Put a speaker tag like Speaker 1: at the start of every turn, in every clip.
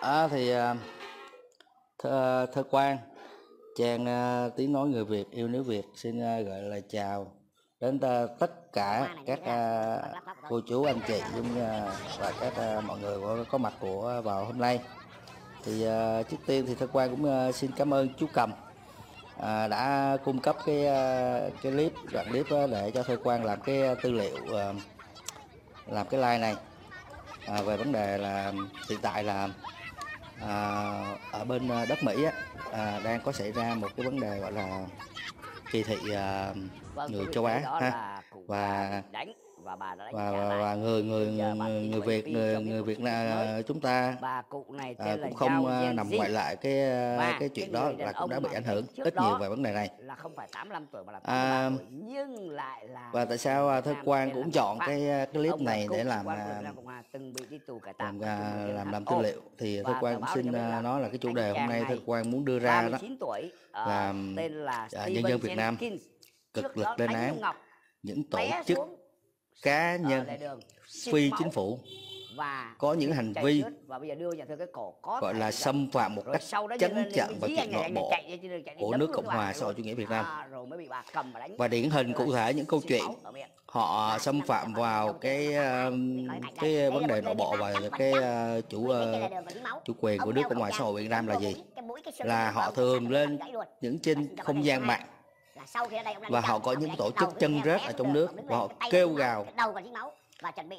Speaker 1: À, thì thơ, thơ quan trang à, tiếng nói người Việt yêu nước Việt xin à, gửi lời chào đến tất cả các à, cô chú anh chị cũng và các mọi người có, có mặt của vào hôm nay. Thì trước tiên thì thơ quan cũng xin cảm ơn chú cầm à, đã cung cấp cái cái clip đoạn clip để cho thơ quan làm cái tư liệu làm cái like này. À, về vấn đề là hiện tại là à, ở bên à, đất Mỹ á, à, đang có xảy ra một cái vấn đề gọi là kỳ thị à,
Speaker 2: Vâng,
Speaker 1: người châu Á ha. Và-
Speaker 2: và bà đã
Speaker 1: và, và, và người người người, người, Việt người, người Việt. Nam chúng ta
Speaker 2: bà cụ này
Speaker 1: à, cũng không à, nằm ngoại lại cái à,
Speaker 2: Và
Speaker 1: cái chuyện
Speaker 2: cái
Speaker 1: đó là cũng đã bị ảnh hưởng rất nhiều về vấn đề này.
Speaker 2: là không phải 85 tuổi mà là
Speaker 1: À,
Speaker 2: 83 tuổi nhưng lại là
Speaker 1: và tại sao à, thơ quan cũng chọn cái à, clip này để làm à, làm, à, làm làm tư liệu. Thì thơ quan cũng xin à, nói là cái chủ đề hôm nay thơ quan muốn đưa ra đó.
Speaker 2: 39 tuổi ờ,
Speaker 1: là, à,
Speaker 2: Steven
Speaker 1: nhân dân Việt Nam. Cực lực lên án những tổ chức cá
Speaker 2: ở
Speaker 1: nhân phi chính phủ
Speaker 2: và
Speaker 1: có những hành vi
Speaker 2: và bây giờ đưa nhà thơ cái cổ có
Speaker 1: gọi là xâm phạm một cách
Speaker 2: cái
Speaker 1: vào
Speaker 2: dí
Speaker 1: chuyện nội bộ của nước Cộng hòa xã hội chủ nghĩa Việt Nam.
Speaker 2: À, và
Speaker 1: và điển hình cụ thể những câu chuyện họ xâm phạm vào cái ờ, cái vấn đề nội bộ và cái ờ, chủ ờ, chủ quyền của nước Cộng hòa xã hội Việt Nam là gì? là họ thường lên những trên không gian mạng
Speaker 3: và họ có những tổ chức chân rết ở trong nước và họ kêu gào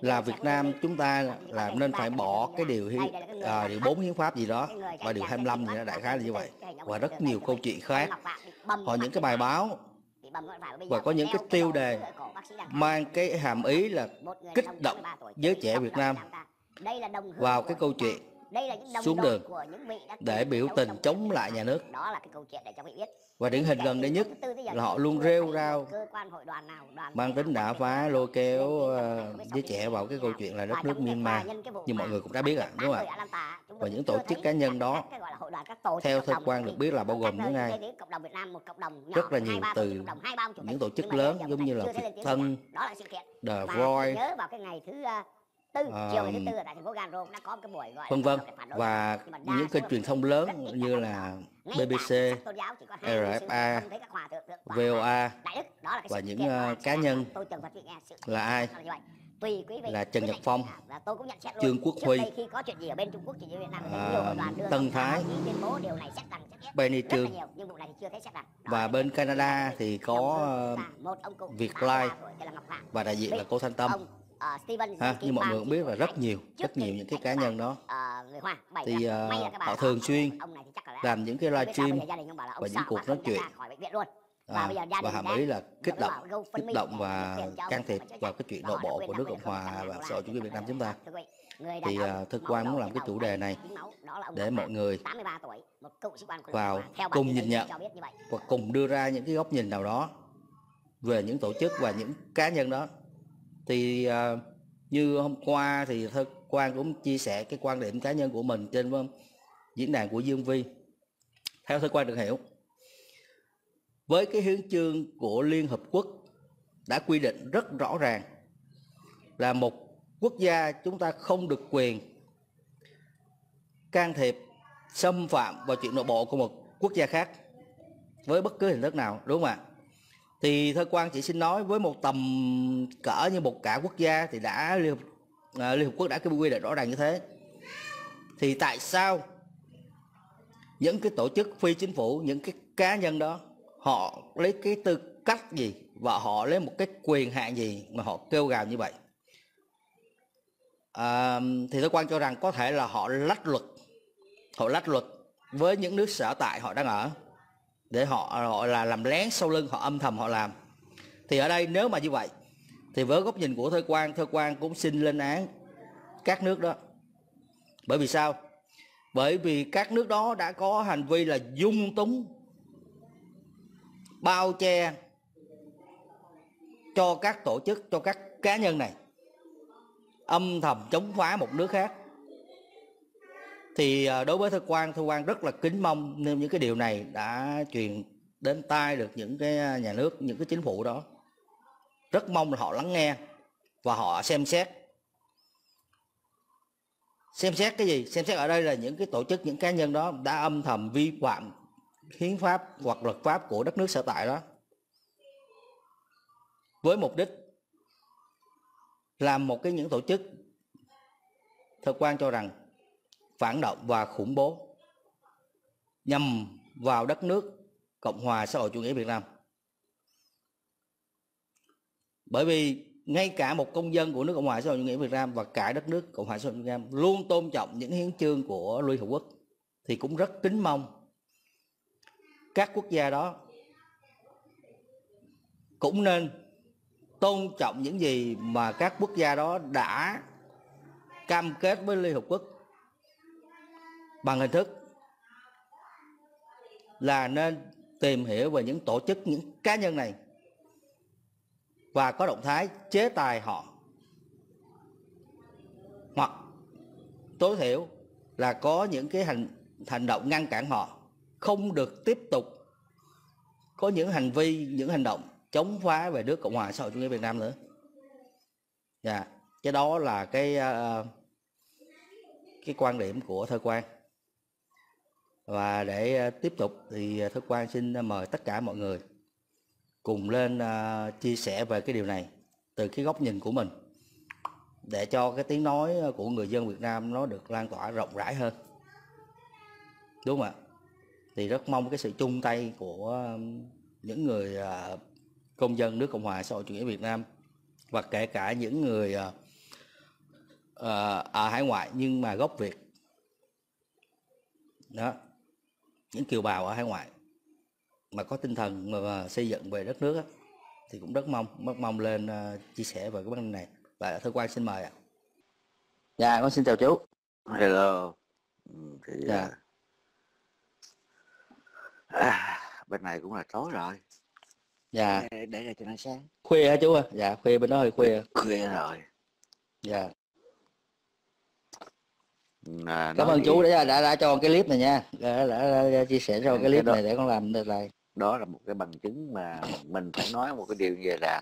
Speaker 1: là Việt Nam chúng ta là nên phải bỏ cái điều hi, à, điều 4 hiến pháp gì đó và điều 25 gì đó đại khái là như vậy và rất nhiều câu chuyện khác họ những cái bài báo và có những cái tiêu đề mang cái hàm ý là kích động giới trẻ Việt Nam vào cái câu chuyện xuống đường để biểu tình chống lại nhà nước
Speaker 3: đó là cái câu chuyện để cho quý biết
Speaker 1: và điển hình gần đây nhất là họ luôn rêu rao mang tính đả phá lôi kéo ờ, giới trẻ vào cái câu chuyện là đất nước Myanmar. Như mọi người cũng đã biết ạ đúng không ạ? Và những tổ chức cá nhân đó theo thơ quan được biết là bao gồm những ai? Rất là nhiều từ những tổ chức lớn giống như là Việt Tân, The Voice,
Speaker 3: tư
Speaker 1: Ờ,
Speaker 3: chiều ngày thứ tư ở tại thành phố Gan Rô đã có một cái buổi gọi
Speaker 1: vân
Speaker 3: là
Speaker 1: vân và những kênh truyền thông lớn như là BBC, RFA, VOA và những, ờ, cá nhân là ai?
Speaker 3: Tùy quý vị
Speaker 1: Là Trần Nhật. Phong,
Speaker 3: và tôi cũng nhận xét luôn.
Speaker 1: Trương Quốc Huy,
Speaker 3: khi có chuyện gì ở bên Trung Quốc chuyện gì Việt Nam
Speaker 1: à, Tân Thái,
Speaker 3: tuyên bố điều này xét rằng.
Speaker 1: Benny
Speaker 3: là
Speaker 1: Trương
Speaker 3: nhưng vụ này thì chưa thấy xét rằng.
Speaker 1: Và
Speaker 3: là
Speaker 1: bên Canada thì có ờ, Việt
Speaker 3: 83
Speaker 1: Lai
Speaker 3: là
Speaker 1: và đại diện là cô Thanh Tâm ha
Speaker 3: Jenkins
Speaker 1: như mọi người cũng biết là rất
Speaker 3: 39
Speaker 1: nhiều rất nhiều những cái cá nhân đó.
Speaker 3: Ờ,
Speaker 1: thì ờ,
Speaker 3: bà
Speaker 1: họ thường xuyên làm những cái livestream và những cuộc nói chuyện. à, và hàm ý là kích động kích động và can thiệp vào cái chuyện nội bộ của nước Cộng hòa và xã hội chủ nghĩa Việt Nam chúng ta. thì Thức
Speaker 3: máu
Speaker 1: Quang muốn làm cái chủ đề này để mọi người
Speaker 3: 83 tuổi, một cựu sĩ quan của
Speaker 1: vào cùng nhìn nhận. và cùng đưa ra những cái góc nhìn nào đó về những tổ chức và những cá nhân đó thì à, như hôm qua thì thơ quan cũng chia sẻ cái quan điểm cá nhân của mình trên diễn đàn của Dương Vi theo thơ quan được hiểu với cái hiến chương của Liên Hợp Quốc đã quy định rất rõ ràng là một quốc gia chúng ta không được quyền can thiệp xâm phạm vào chuyện nội bộ của một quốc gia khác với bất cứ hình thức nào đúng không ạ? Thì thôi quan chỉ xin nói với một tầm cỡ như một cả quốc gia thì đã liên hợp, à, liên hợp quốc đã cái quy định rõ ràng như thế. Thì tại sao những cái tổ chức phi chính phủ những cái cá nhân đó họ lấy cái tư cách gì và họ lấy một cái quyền hạn gì mà họ kêu gào như vậy? À, thì thơ quan cho rằng có thể là họ lách luật họ lách luật với những nước sở tại họ đang ở để họ họ là làm lén sau lưng họ âm thầm họ làm. Thì ở đây nếu mà như vậy, thì với góc nhìn của thơ quan thơ quan cũng xin lên án các nước đó. Bởi vì sao? Bởi vì các nước đó đã có hành vi là dung túng, bao che cho các tổ chức, cho các cá nhân này, âm thầm chống phá một nước khác thì ờ, đối với thư quan thư quan rất là kính mong nên những cái điều này đã truyền đến tai được những cái ờ, nhà nước, những cái chính phủ đó. Rất mong là họ lắng nghe và họ xem xét. Xem xét cái gì? Xem xét ở đây là những cái tổ chức, những cá nhân đó đã âm thầm vi phạm hiến pháp hoặc luật pháp của đất nước sở tại đó. Với mục đích làm một cái những tổ chức. Thực quan cho rằng phản động và khủng bố, nhằm vào đất nước Cộng hòa xã hội chủ nghĩa Việt Nam. Bởi vì ngay cả một công dân của nước Cộng hòa xã hội chủ nghĩa Việt Nam và cả đất nước Cộng hòa xã hội chủ nghĩa Việt Nam luôn tôn trọng những hiến chương của Liên Hợp Quốc thì cũng rất kính mong các quốc gia đó cũng nên tôn trọng những gì mà các quốc gia đó đã cam kết với Liên Hợp Quốc bằng hình thức là nên tìm hiểu về những tổ chức những cá nhân này và có động thái chế tài họ hoặc tối thiểu là có những cái hành hành động ngăn cản họ không được tiếp tục có những hành vi những hành động chống phá về nước cộng hòa xã hội chủ nghĩa việt nam nữa dạ yeah. cái đó là cái uh, cái quan điểm của thơ quan và để ờ, tiếp tục thì ờ, Thức quan xin ờ, mời tất cả mọi người cùng lên chia sẻ về cái điều này từ cái góc nhìn của mình để cho cái tiếng nói của người dân Việt Nam nó được lan tỏa rộng rãi hơn. Đúng không ạ? Thì rất mong cái sự chung tay của những người công dân nước Cộng hòa xã hội chủ nghĩa Việt Nam và kể cả những người ở hải ngoại nhưng mà gốc Việt. Đó những kiều bào ở hải ngoại mà có tinh thần mà xây dựng về đất nước á, thì cũng rất mong rất mong lên uh, chia sẻ về cái vấn đề này. Và thưa quan xin mời ạ. Dạ con xin chào chú.
Speaker 4: Hello. Thì
Speaker 1: dạ.
Speaker 4: à, bên này cũng là tối rồi.
Speaker 1: Dạ.
Speaker 4: Để, để cho nó sáng.
Speaker 1: Khuya hả chú à dạ khuya bên đó hơi khuya.
Speaker 4: Khuya rồi.
Speaker 1: Dạ
Speaker 4: à,
Speaker 1: cảm ơn
Speaker 4: gì-
Speaker 1: chú đã đã, đã cho cái clip này nha. Đã, đã, đã chia sẻ cho
Speaker 4: Ừ,
Speaker 1: cái
Speaker 4: cái
Speaker 1: clip
Speaker 4: đó-
Speaker 1: này để con làm được lại.
Speaker 4: đó là một cái bằng chứng mà mình phải nói một cái điều vậy là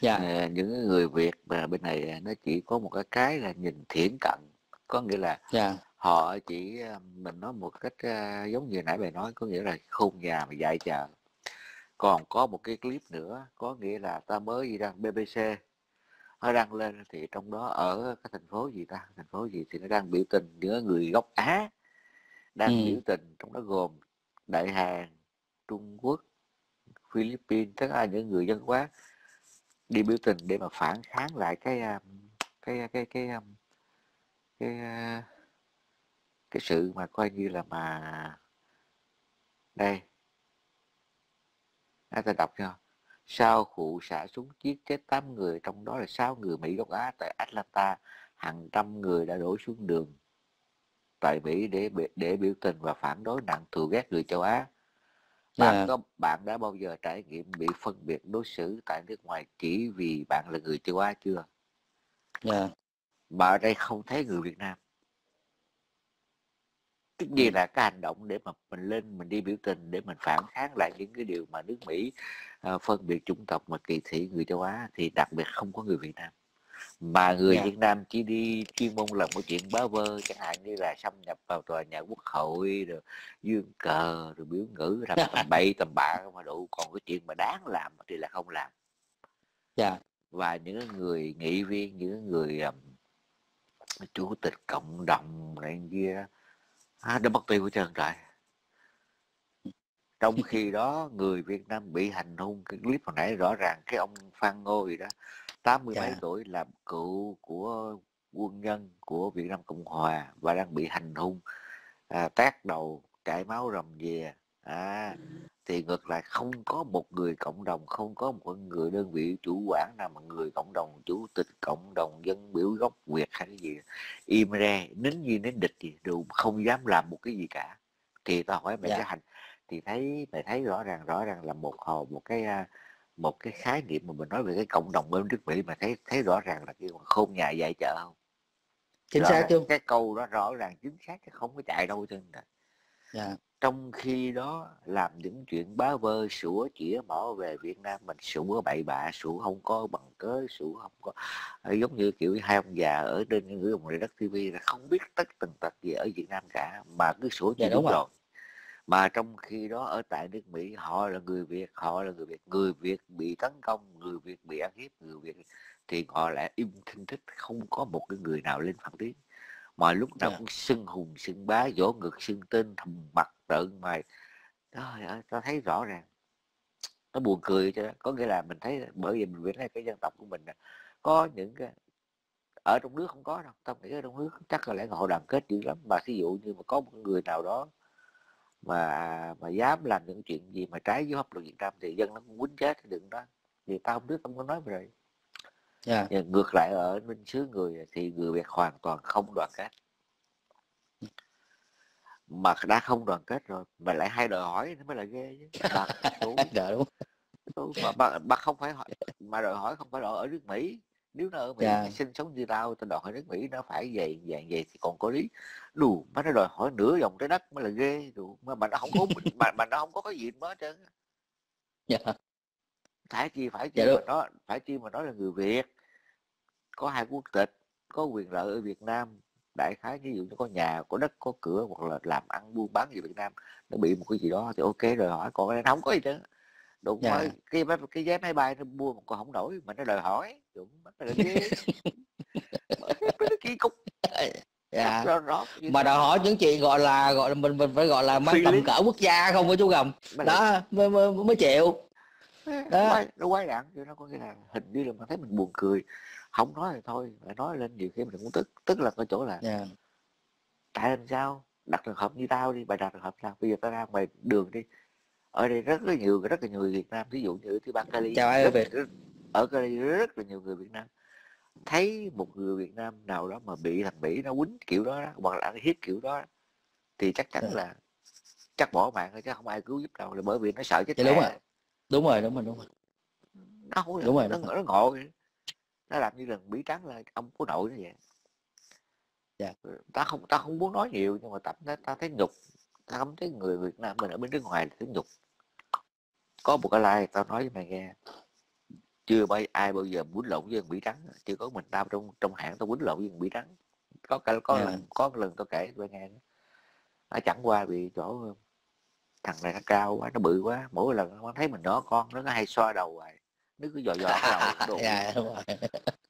Speaker 1: dạ.
Speaker 4: à, những người Việt mà bên này nó chỉ có một cái cái là nhìn thiển cận. Có nghĩa là
Speaker 1: dạ.
Speaker 4: họ chỉ à, mình nói một cách à, giống như nãy bài nói có nghĩa là khôn nhà mà dạy chờ. Còn có một cái clip nữa có nghĩa là ta mới đi đăng BBC nó đăng lên thì trong đó ở cái thành phố gì ta? Thành phố gì thì nó đang biểu tình những người gốc Á đang
Speaker 1: Ừ.
Speaker 4: biểu tình trong đó gồm Đại Hàn Trung Quốc Philippines tất cả những người dân hóa đi biểu tình để mà phản kháng lại cái um, cái cái cái um, cái uh, cái sự mà coi như là mà đây. À, ta đọc cho sau vụ xả súng giết chết 8 người trong đó là 6 người Mỹ gốc Á tại Atlanta hàng trăm người đã đổ xuống đường tại Mỹ để để biểu tình và phản đối nặng thù ghét người châu Á. Bạn
Speaker 1: Dạ.
Speaker 4: có bạn đã bao giờ trải nghiệm bị phân biệt đối xử tại nước ngoài chỉ vì bạn là người châu Á chưa?
Speaker 1: Dạ
Speaker 4: mà ở đây không thấy người Việt Nam. Tất nhiên là cái hành động để mà mình lên mình đi biểu tình để mình phản kháng lại những cái điều mà nước Mỹ phân biệt chủng tộc mà kỳ thị người châu Á thì đặc biệt không có người Việt Nam. Mà người
Speaker 1: Dạ.
Speaker 4: Việt Nam chỉ đi chuyên môn làm một chuyện bá vơ chẳng hạn như là xâm nhập vào tòa nhà quốc hội rồi dương cờ rồi biểu ngữ làm tầm bậy tầm bạ mà đủ. Còn cái chuyện mà đáng làm thì là không làm.
Speaker 1: Dạ.
Speaker 4: Và những người nghị viên những người um, chủ tịch cộng đồng này kia đó, à, đã mất tiêu hết trơn trời trong khi đó người Việt Nam bị hành hung cái clip hồi nãy rõ ràng cái ông Phan Ngô gì đó tám mươi mấy
Speaker 1: Dạ.
Speaker 4: tuổi làm cựu của quân nhân của Việt Nam Cộng Hòa và đang bị hành hung à, tát đầu chảy máu rầm về à, thì ngược lại không có một người cộng đồng không có một người đơn vị chủ quản nào mà người cộng đồng chủ tịch cộng đồng dân biểu gốc Việt hay cái gì im re nín như nín địch gì đều không dám làm một cái gì cả thì tao hỏi mày
Speaker 1: Dạ.
Speaker 4: cái hành thì thấy mày thấy rõ ràng rõ ràng là một hồ một cái à, một cái khái niệm mà mình nói về cái cộng đồng bên nước Mỹ mà thấy thấy rõ ràng là cái khôn nhà dạy chợ không?
Speaker 1: Chính
Speaker 4: Rõ
Speaker 1: xác chú
Speaker 4: cái câu đó rõ ràng chính xác chứ không có chạy đâu trên
Speaker 1: dạ.
Speaker 4: Trong khi đó làm những chuyện bá vơ sủa chĩa mỏ về Việt Nam mình sủa bậy bạ sủa không có bằng cớ sủa không có ờ, giống như kiểu hai ông già ở trên những người đồng đất TV là không biết tất tần tật gì ở Việt Nam cả mà cứ sủa
Speaker 1: dạ
Speaker 4: chỉ
Speaker 1: đúng
Speaker 4: đúng
Speaker 1: rồi.
Speaker 4: rồi mà trong khi đó ở tại nước Mỹ họ là người Việt họ là người Việt. Người Việt bị tấn công người Việt bị ăn hiếp người Việt thì họ lại im thinh thích không có một cái người nào lên phản tiếng. Mà lúc nào
Speaker 1: dạ.
Speaker 4: cũng xưng hùng xưng bá vỗ ngực xưng tên thầm mặt trợn mày. Trời ơi tao thấy rõ ràng. Nó buồn cười cho có nghĩa là mình thấy bởi vì mình biết là cái dân tộc của mình có những cái ở trong nước không có đâu. Tao nghĩ ở trong nước chắc là lẽ họ đoàn kết dữ lắm. Mà ví dụ như mà có một người nào đó mà mà dám làm những chuyện gì mà trái với pháp luật Việt Nam thì dân nó cũng quýnh chết thì đừng đó. Thì tao không biết tao có nói về rồi
Speaker 1: dạ.
Speaker 4: Nhưng ngược lại ở bên xứ người thì người Việt hoàn toàn không đoàn kết. Mà đã không đoàn kết rồi mà lại hay đòi hỏi nó mới là ghê chứ.
Speaker 1: Dạ đúng
Speaker 4: đủ, mà, bà, bà không phải hỏi mà đòi hỏi không phải ở nước Mỹ nếu nó ở Mỹ
Speaker 1: dạ
Speaker 4: sinh sống như tao tao đòi hỏi nước Mỹ nó phải vậy dạng vậy thì còn có lý. Đủ mà nó đòi hỏi nửa vòng trái đất mới là ghê đủ mà mà nó không có mà, mà nó không có cái gì mới hết trơn
Speaker 1: dạ.
Speaker 4: Phải chi phải
Speaker 1: dạ
Speaker 4: chi mà
Speaker 1: đúng
Speaker 4: nó phải chi mà nó là người Việt có hai quốc tịch có quyền lợi ở Việt Nam đại khái ví dụ như có nhà có đất có cửa hoặc là làm ăn buôn bán gì Việt Nam nó bị một cái gì đó thì ok rồi hỏi còn cái này không có gì chứ đúng
Speaker 1: dạ.
Speaker 4: mới cái vé cái vé máy bay nó mua mà còn không nổi mà nó đòi hỏi đúng bắt là kỳ cục
Speaker 1: dạ.
Speaker 4: Rõ rõ
Speaker 1: mà đòi hỏi những chuyện gọi là gọi là mình mình phải gọi là mang tầm
Speaker 4: lý
Speaker 1: cỡ quốc gia không có chú gầm?
Speaker 4: Mà
Speaker 1: đó mới mới, mới chịu. Đó.
Speaker 4: quay nó quay đạn cho nó có nghĩa là hình như là mình thấy mình buồn cười. Không nói thì thôi lại nói lên nhiều khi mình cũng tức tức là cái chỗ là
Speaker 1: dạ.
Speaker 4: Tại làm sao? Đặt trường hợp như tao đi bài đặt trường hợp sao bây giờ tao ra ngoài đường đi ở đây rất là nhiều rất là nhiều người Việt Nam ví dụ như ở thứ bang Cali
Speaker 1: chào ai
Speaker 4: rất ở Cali rất là nhiều người Việt Nam. Thấy một người Việt Nam nào đó mà bị thằng Mỹ nó quýnh kiểu đó, đó hoặc là ăn hiếp kiểu đó thì chắc chắn
Speaker 1: dạ
Speaker 4: là chắc bỏ mạng thôi chứ không ai cứu giúp đâu là bởi vì nó sợ chết
Speaker 1: đúng rồi. Đúng rồi đúng rồi đúng rồi.
Speaker 4: Nó không
Speaker 1: đúng rồi
Speaker 4: nó,
Speaker 1: đúng rồi.
Speaker 4: nó ngộ vậy. Nó làm như là Mỹ trắng là ông của nội nó vậy.
Speaker 1: Dạ.
Speaker 4: Ta không ta không muốn nói nhiều nhưng mà ta ta, ta thấy nhục ta không thấy người Việt Nam mình ở bên nước ngoài là thấy nhục có một cái like tao nói với mày nghe. Chưa bao ai bao giờ quýnh lộn với thằng Mỹ trắng chưa có mình tao trong trong hãng tao quýnh lộn với thằng Mỹ trắng có cái có
Speaker 1: dạ
Speaker 4: lần có lần tao kể cho nghe nó chẳng qua vì chỗ thằng này nó cao quá nó bự quá mỗi lần nó thấy mình nhỏ con nó hay xoa đầu hoài. Nó cứ dò dò cái đầu đồ
Speaker 1: dạ đúng rồi.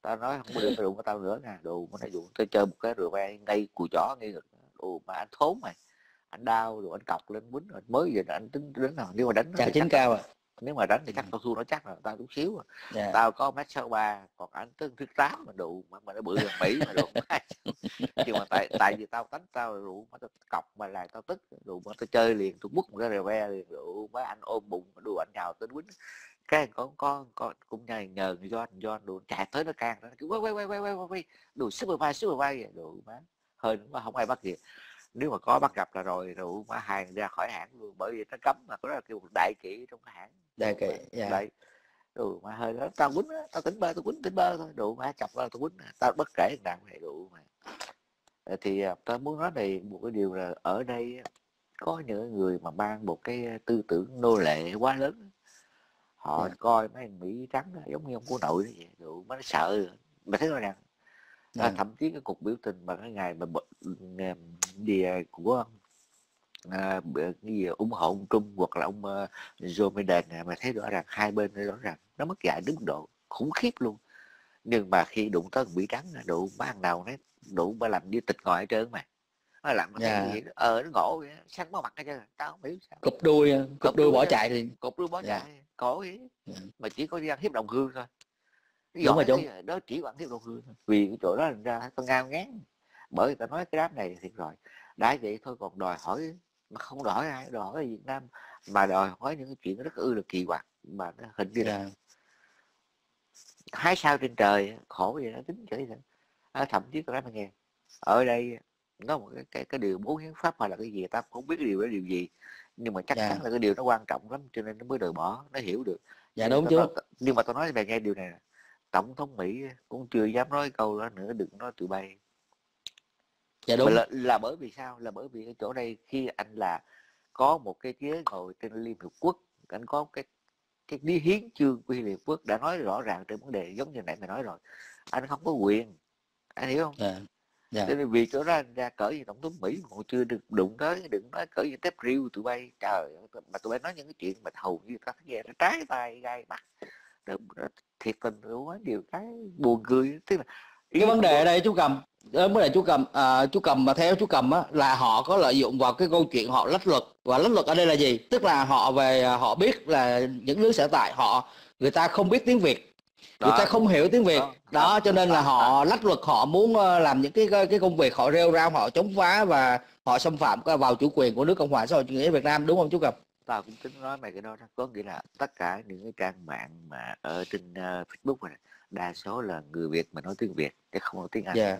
Speaker 4: Tao nói không được đụng của tao nữa nè đồ mà này dụ tao chơi một cái rượu ve ngay cùi chó ngay ngực. Đồ mà anh thốn mày anh đau rồi anh cọc lên quýnh rồi mới giờ anh tính đến nào nếu mà đánh
Speaker 1: chín
Speaker 4: chắc
Speaker 1: cao à
Speaker 4: nếu mà đánh thì
Speaker 1: ừ.
Speaker 4: chắc tao thua nó chắc là tao chút xíu à.
Speaker 1: dạ.
Speaker 4: Tao có mét sáu ba còn anh tới thứ tám mà đủ mà, mà nó bự hơn mỹ mà đủ nhưng mà tại tại vì tao đánh tao rượu mà tao cọc mà là tao tức đủ mà tao chơi liền tôi bút một cái rượu ve liền đủ mấy anh ôm bụng đùa anh nhào tới quýnh. Cái có có có cũng nhờ nhờ do do đồ chạy tới nó can nó cứ quay quay quay quay quay quay đồ super vai super vai đồ má. Hơi nữa mà không ai bắt kịp nếu mà có bắt gặp là rồi rồi mà hàng ra khỏi hãng luôn bởi vì nó cấm mà có đó là kêu một đại kỵ trong cái hãng.
Speaker 1: Đại
Speaker 4: mà
Speaker 1: dạ.
Speaker 4: Đấy đồ mà hơi đó tao quýnh tao tính bơ tao quýnh tính bơ thôi. Đồ mà chọc tao quýnh tao bất kể thằng nào này đồ mà thì à, tao muốn nói này một cái điều là ở đây có những người mà mang một cái tư tưởng nô lệ quá lớn họ
Speaker 1: dạ.
Speaker 4: coi mấy anh Mỹ trắng giống như ông của nội vậy đồ mà nó sợ. Mà thấy rõ ràng à, thậm chí cái cuộc biểu tình mà cái ngày mà ngày của à, cái gì ủng hộ ông Trung hoặc là ông uh, Joe Biden này mà thấy rõ ràng hai bên rõ ràng nó mất dạy mức độ khủng khiếp luôn. Nhưng mà khi đụng tới bị trắng đủ bán đầu nó đủ mà làm như tịch ngồi hết trơn mà nó làm thấy
Speaker 1: dạ.
Speaker 4: gì ờ nó ngộ vậy xanh máu mặt hết trơn tao không hiểu sao.
Speaker 1: Cụp đuôi cụp
Speaker 4: cụp
Speaker 1: đuôi
Speaker 4: đuôi
Speaker 1: bỏ chạy thì
Speaker 4: cục đuôi bỏ
Speaker 1: dạ.
Speaker 4: chạy cổ ấy
Speaker 1: dạ.
Speaker 4: mà chỉ có đi ăn hiếp đồng hương thôi. cái
Speaker 1: đúng rồi chú
Speaker 4: cái đó chỉ có ăn hiếp đồng hương vì cái chỗ đó thành ra tao ngao ngán. Bởi vì tao nói cái đám này thiệt rồi. Đã vậy thôi còn đòi hỏi mà không đòi hỏi ai đòi hỏi ở Việt Nam mà đòi hỏi những cái chuyện rất ư là kỳ quặc mà nó hình như là
Speaker 1: dạ.
Speaker 4: Hai sao trên trời khổ vậy nó tính chửi sao à, thậm chí tôi nói nghe ở đây có một cái cái, cái điều bốn hiến pháp hay là cái gì ta? Không biết cái điều đó điều gì nhưng mà chắc
Speaker 1: dạ.
Speaker 4: chắn là cái điều nó quan trọng lắm cho nên nó mới rời bỏ nó hiểu được.
Speaker 1: Dạ
Speaker 4: nhưng
Speaker 1: đúng
Speaker 4: tao, nhưng mà tôi nói về nghe điều này tổng thống mỹ cũng chưa dám nói câu đó nữa đừng nói tụi bay.
Speaker 1: Dạ
Speaker 4: mà
Speaker 1: đúng.
Speaker 4: là, là bởi vì sao? Là bởi vì cái chỗ đây khi anh là có một cái ghế ngồi trên liên hiệp quốc anh có cái cái lý hiến chương của liên hiệp quốc đã nói rõ ràng trên vấn đề giống như nãy mày nói rồi anh không có quyền. Anh hiểu không?
Speaker 1: Dạ dạ.
Speaker 4: Cho nên vì chỗ ra ra cỡ gì tổng thống Mỹ mà chưa được đụng tới đừng nói cỡ gì tép riêu tụi bay. Trời mà tụi bay nói những cái chuyện mà hầu như ta thấy nghe nó trái tai gai mắt Đó- đó thiệt tình quá nhiều cái buồn cười tức là
Speaker 1: cái vấn đề ở đây chú cầm ờ, vấn đề chú cầm à, chú cầm mà theo chú cầm á là họ có lợi dụng vào cái câu chuyện họ lách luật. Và lách luật ở đây là gì? Tức là họ về à, họ biết là những nước sở tại họ người ta không biết tiếng việt. Người
Speaker 4: Đó,
Speaker 1: ta không hiểu tiếng việt.
Speaker 4: đó,
Speaker 1: đó cho nên là họ lách luật họ muốn ờ, làm những cái cái công việc họ rêu rao họ chống phá và họ xâm phạm vào chủ quyền của nước cộng hòa xã hội chủ nghĩa việt nam đúng không chú cầm
Speaker 4: tao cũng tính nói mày cái đó đó. Có nghĩa là tất cả những cái trang mạng mà ở trên uh, Facebook này đa số là người Việt mà nói tiếng Việt chứ không nói tiếng Anh.
Speaker 1: Dạ.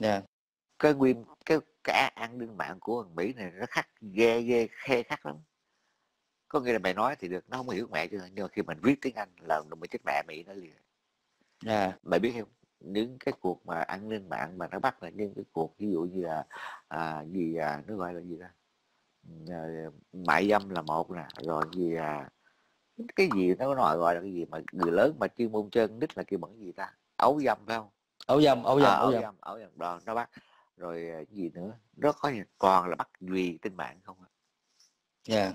Speaker 1: Dạ.
Speaker 4: Cái nguyên cái cả an ninh mạng của thằng Mỹ này nó khắc ghê ghê khe khắc lắm. Có nghĩa là mày nói thì được nó không hiểu mẹ chứ. Nhưng mà khi mình viết tiếng Anh là mình chết mẹ Mỹ nó liền.
Speaker 1: Dạ.
Speaker 4: Mày biết không? Những cái cuộc mà an ninh mạng mà nó bắt là những cái cuộc ví dụ như là à, gì à, nó gọi là gì đó mại dâm là một nè rồi gì à, cái gì nó nói gọi là cái gì mà người lớn mà chuyên môn chân nít là kêu bằng cái gì ta? Ấu dâm phải không?
Speaker 1: Ấu dâm ấu dâm
Speaker 4: à,
Speaker 1: ấu dâm.
Speaker 4: dâm ấu dâm đó nó bắt rồi cái gì nữa? Nó có toàn là bắt vì trên mạng không à.
Speaker 1: dạ.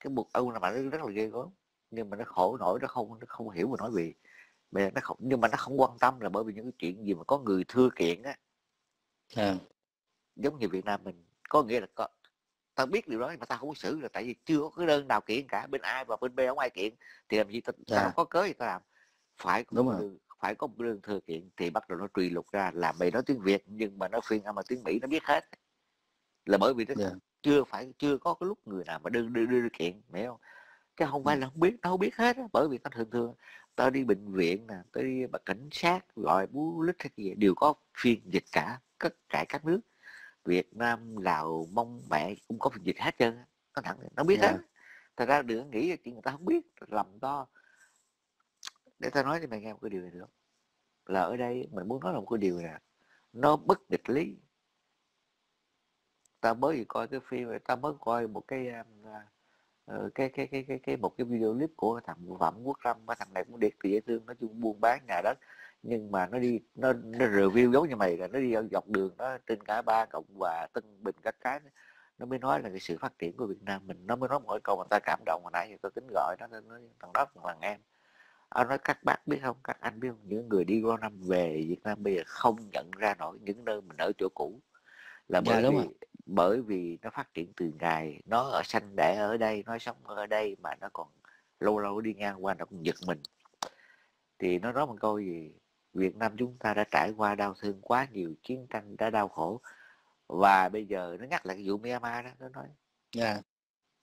Speaker 4: Cái buộc âu là bạn rất là ghê gớm nhưng mà nó khổ nổi nó không nó không hiểu mà nói gì bây giờ nó không nhưng mà nó không quan tâm là bởi vì những cái chuyện gì mà có người thưa kiện á.
Speaker 1: Dạ.
Speaker 4: Giống như Việt Nam mình có nghĩa là có tao biết điều đó mà tao không có xử là tại vì chưa có cái đơn nào kiện cả bên A và bên B không ai kiện. Thì làm gì tao,
Speaker 1: Dạ.
Speaker 4: tao có cớ gì tao làm. Phải có
Speaker 1: Đúng
Speaker 4: một đơn, phải có một đơn thừa kiện thì bắt đầu nó truy lục ra là mày nói tiếng Việt nhưng mà nó phiên âm mà tiếng Mỹ nó biết hết. Là bởi vì nó
Speaker 1: Dạ.
Speaker 4: chưa phải chưa có cái lúc người nào mà đưa đưa, đưa, đưa kiện hiểu không? Chứ không phải là không biết nó không biết hết á bởi vì nó thường thường tao đi bệnh viện nè tao đi bà cảnh sát gọi bú lít hay gì đều có phiên dịch cả tất cả các nước Việt Nam Lào Mông mẹ cũng có phiên dịch hết trơn nó thẳng nó biết
Speaker 1: Dạ.
Speaker 4: hết thật ra đừng nghĩ là chuyện người ta không biết lầm to. Để tao nói cho mày nghe một cái điều này được là ở đây mình muốn nói là một cái điều này nó bất nghịch lý. Tao mới coi cái phim tao mới coi một cái ờ, cái cái cái cái cái một cái video clip của thằng Phạm Quốc Lâm cái thằng này cũng điệt từ dễ thương nói chung buôn bán nhà đất nhưng mà nó đi nó nó review giống như mày là nó đi dọc đường nó trên cả ba cộng và tân bình các cái nó mới nói là cái sự phát triển của Việt Nam mình. Nó mới nói mỗi câu mà ta cảm động hồi nãy giờ tôi tính gọi nó nên nói thằng đó thằng em. Anh nói các bác biết không? Các anh biết không? Những người đi qua năm về Việt Nam bây giờ không nhận ra nổi những nơi mình ở chỗ cũ. Là
Speaker 1: Dạ,
Speaker 4: bởi
Speaker 1: đúng
Speaker 4: vì
Speaker 1: rồi.
Speaker 4: bởi vì nó phát triển từ ngày nó ở sanh đẻ ở đây nó sống ở đây mà nó còn lâu lâu đi ngang qua nó còn giật mình. Thì nó nói một câu gì Việt Nam chúng ta đã trải qua đau thương quá nhiều chiến tranh đã đau khổ. Và bây giờ nó nhắc lại cái vụ Myanmar đó nó nói
Speaker 1: dạ.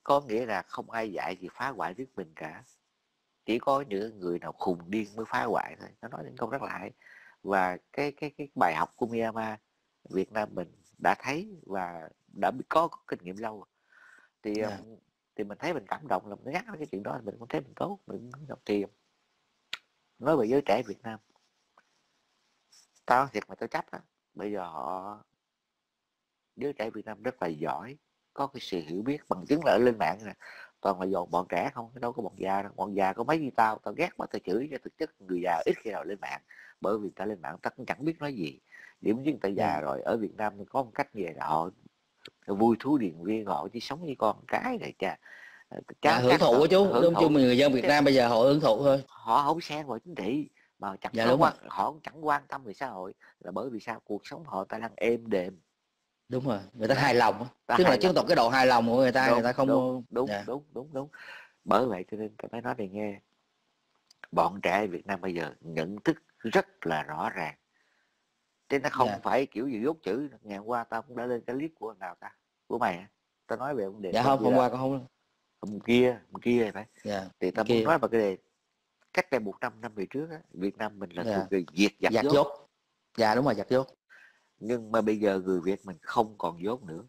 Speaker 4: có nghĩa là không ai dạy gì phá hoại nước mình cả. Chỉ có những người nào khùng điên mới phá hoại thôi. Nó nói những câu rất hay. Và cái cái cái bài học của Myanmar Việt Nam mình đã thấy và đã có, có kinh nghiệm lâu. Rồi. thì
Speaker 1: Dạ.
Speaker 4: um, thì mình thấy mình cảm động là mình nhắc cái chuyện đó mình cũng thấy mình tốt mình cũng thì nói về giới trẻ Việt Nam tao thiệt mà tao chấp á. Bây giờ họ giới trẻ Việt Nam rất là giỏi có cái sự hiểu biết bằng chứng là ở lên mạng nè. Toàn là dồn bọn trẻ không đâu có bọn già đâu. Bọn già có mấy như tao tao ghét quá tao chửi cho thực chất người già ít khi nào lên mạng. Bởi vì ta lên mạng ta cũng chẳng biết nói gì. Điểm chứ người ta già
Speaker 1: Ừ.
Speaker 4: rồi ở Việt Nam có một cách về là họ vui thú điền viên họ chỉ sống như con cái này cha
Speaker 1: Dạ,
Speaker 4: Chán
Speaker 1: hưởng thụ
Speaker 4: họ-
Speaker 1: á chú. đúng chung người dân Việt Nam bây giờ họ hưởng thụ thôi.
Speaker 4: họ không xen vào chính trị mà chẳng
Speaker 1: Dạ, đúng
Speaker 4: quan, họ cũng chẳng quan tâm về xã hội là bởi vì sao? Cuộc sống họ ta đang êm đềm.
Speaker 1: Đúng rồi người ta hài lòng á.
Speaker 4: Ta
Speaker 1: tức là
Speaker 4: hài
Speaker 1: chứng
Speaker 4: lòng.
Speaker 1: tỏ cái độ hài lòng của người ta người ta không
Speaker 4: đúng đúng
Speaker 1: dạ.
Speaker 4: đúng đúng đúng. Bởi vậy cho nên tôi mới nói này nghe. Bọn trẻ Việt Nam bây giờ nhận thức rất là rõ ràng. Chứ nó không
Speaker 1: Dạ.
Speaker 4: phải kiểu gì dốt chữ ngày hôm qua tao cũng đã lên cái clip của nào ta? Của mày tao nói về vấn đề
Speaker 1: dạ không hôm qua con không.
Speaker 4: Hôm kia hôm kia phải.
Speaker 1: Dạ
Speaker 4: thì tao muốn nói về cái đề cách đây một trăm năm về trước á Việt Nam mình là
Speaker 1: Dạ.
Speaker 4: thuộc về diệt giặc
Speaker 1: giặt
Speaker 4: dốt
Speaker 1: dốt dạ đúng rồi giặt dốt
Speaker 4: nhưng mà bây giờ người Việt mình không còn dốt nữa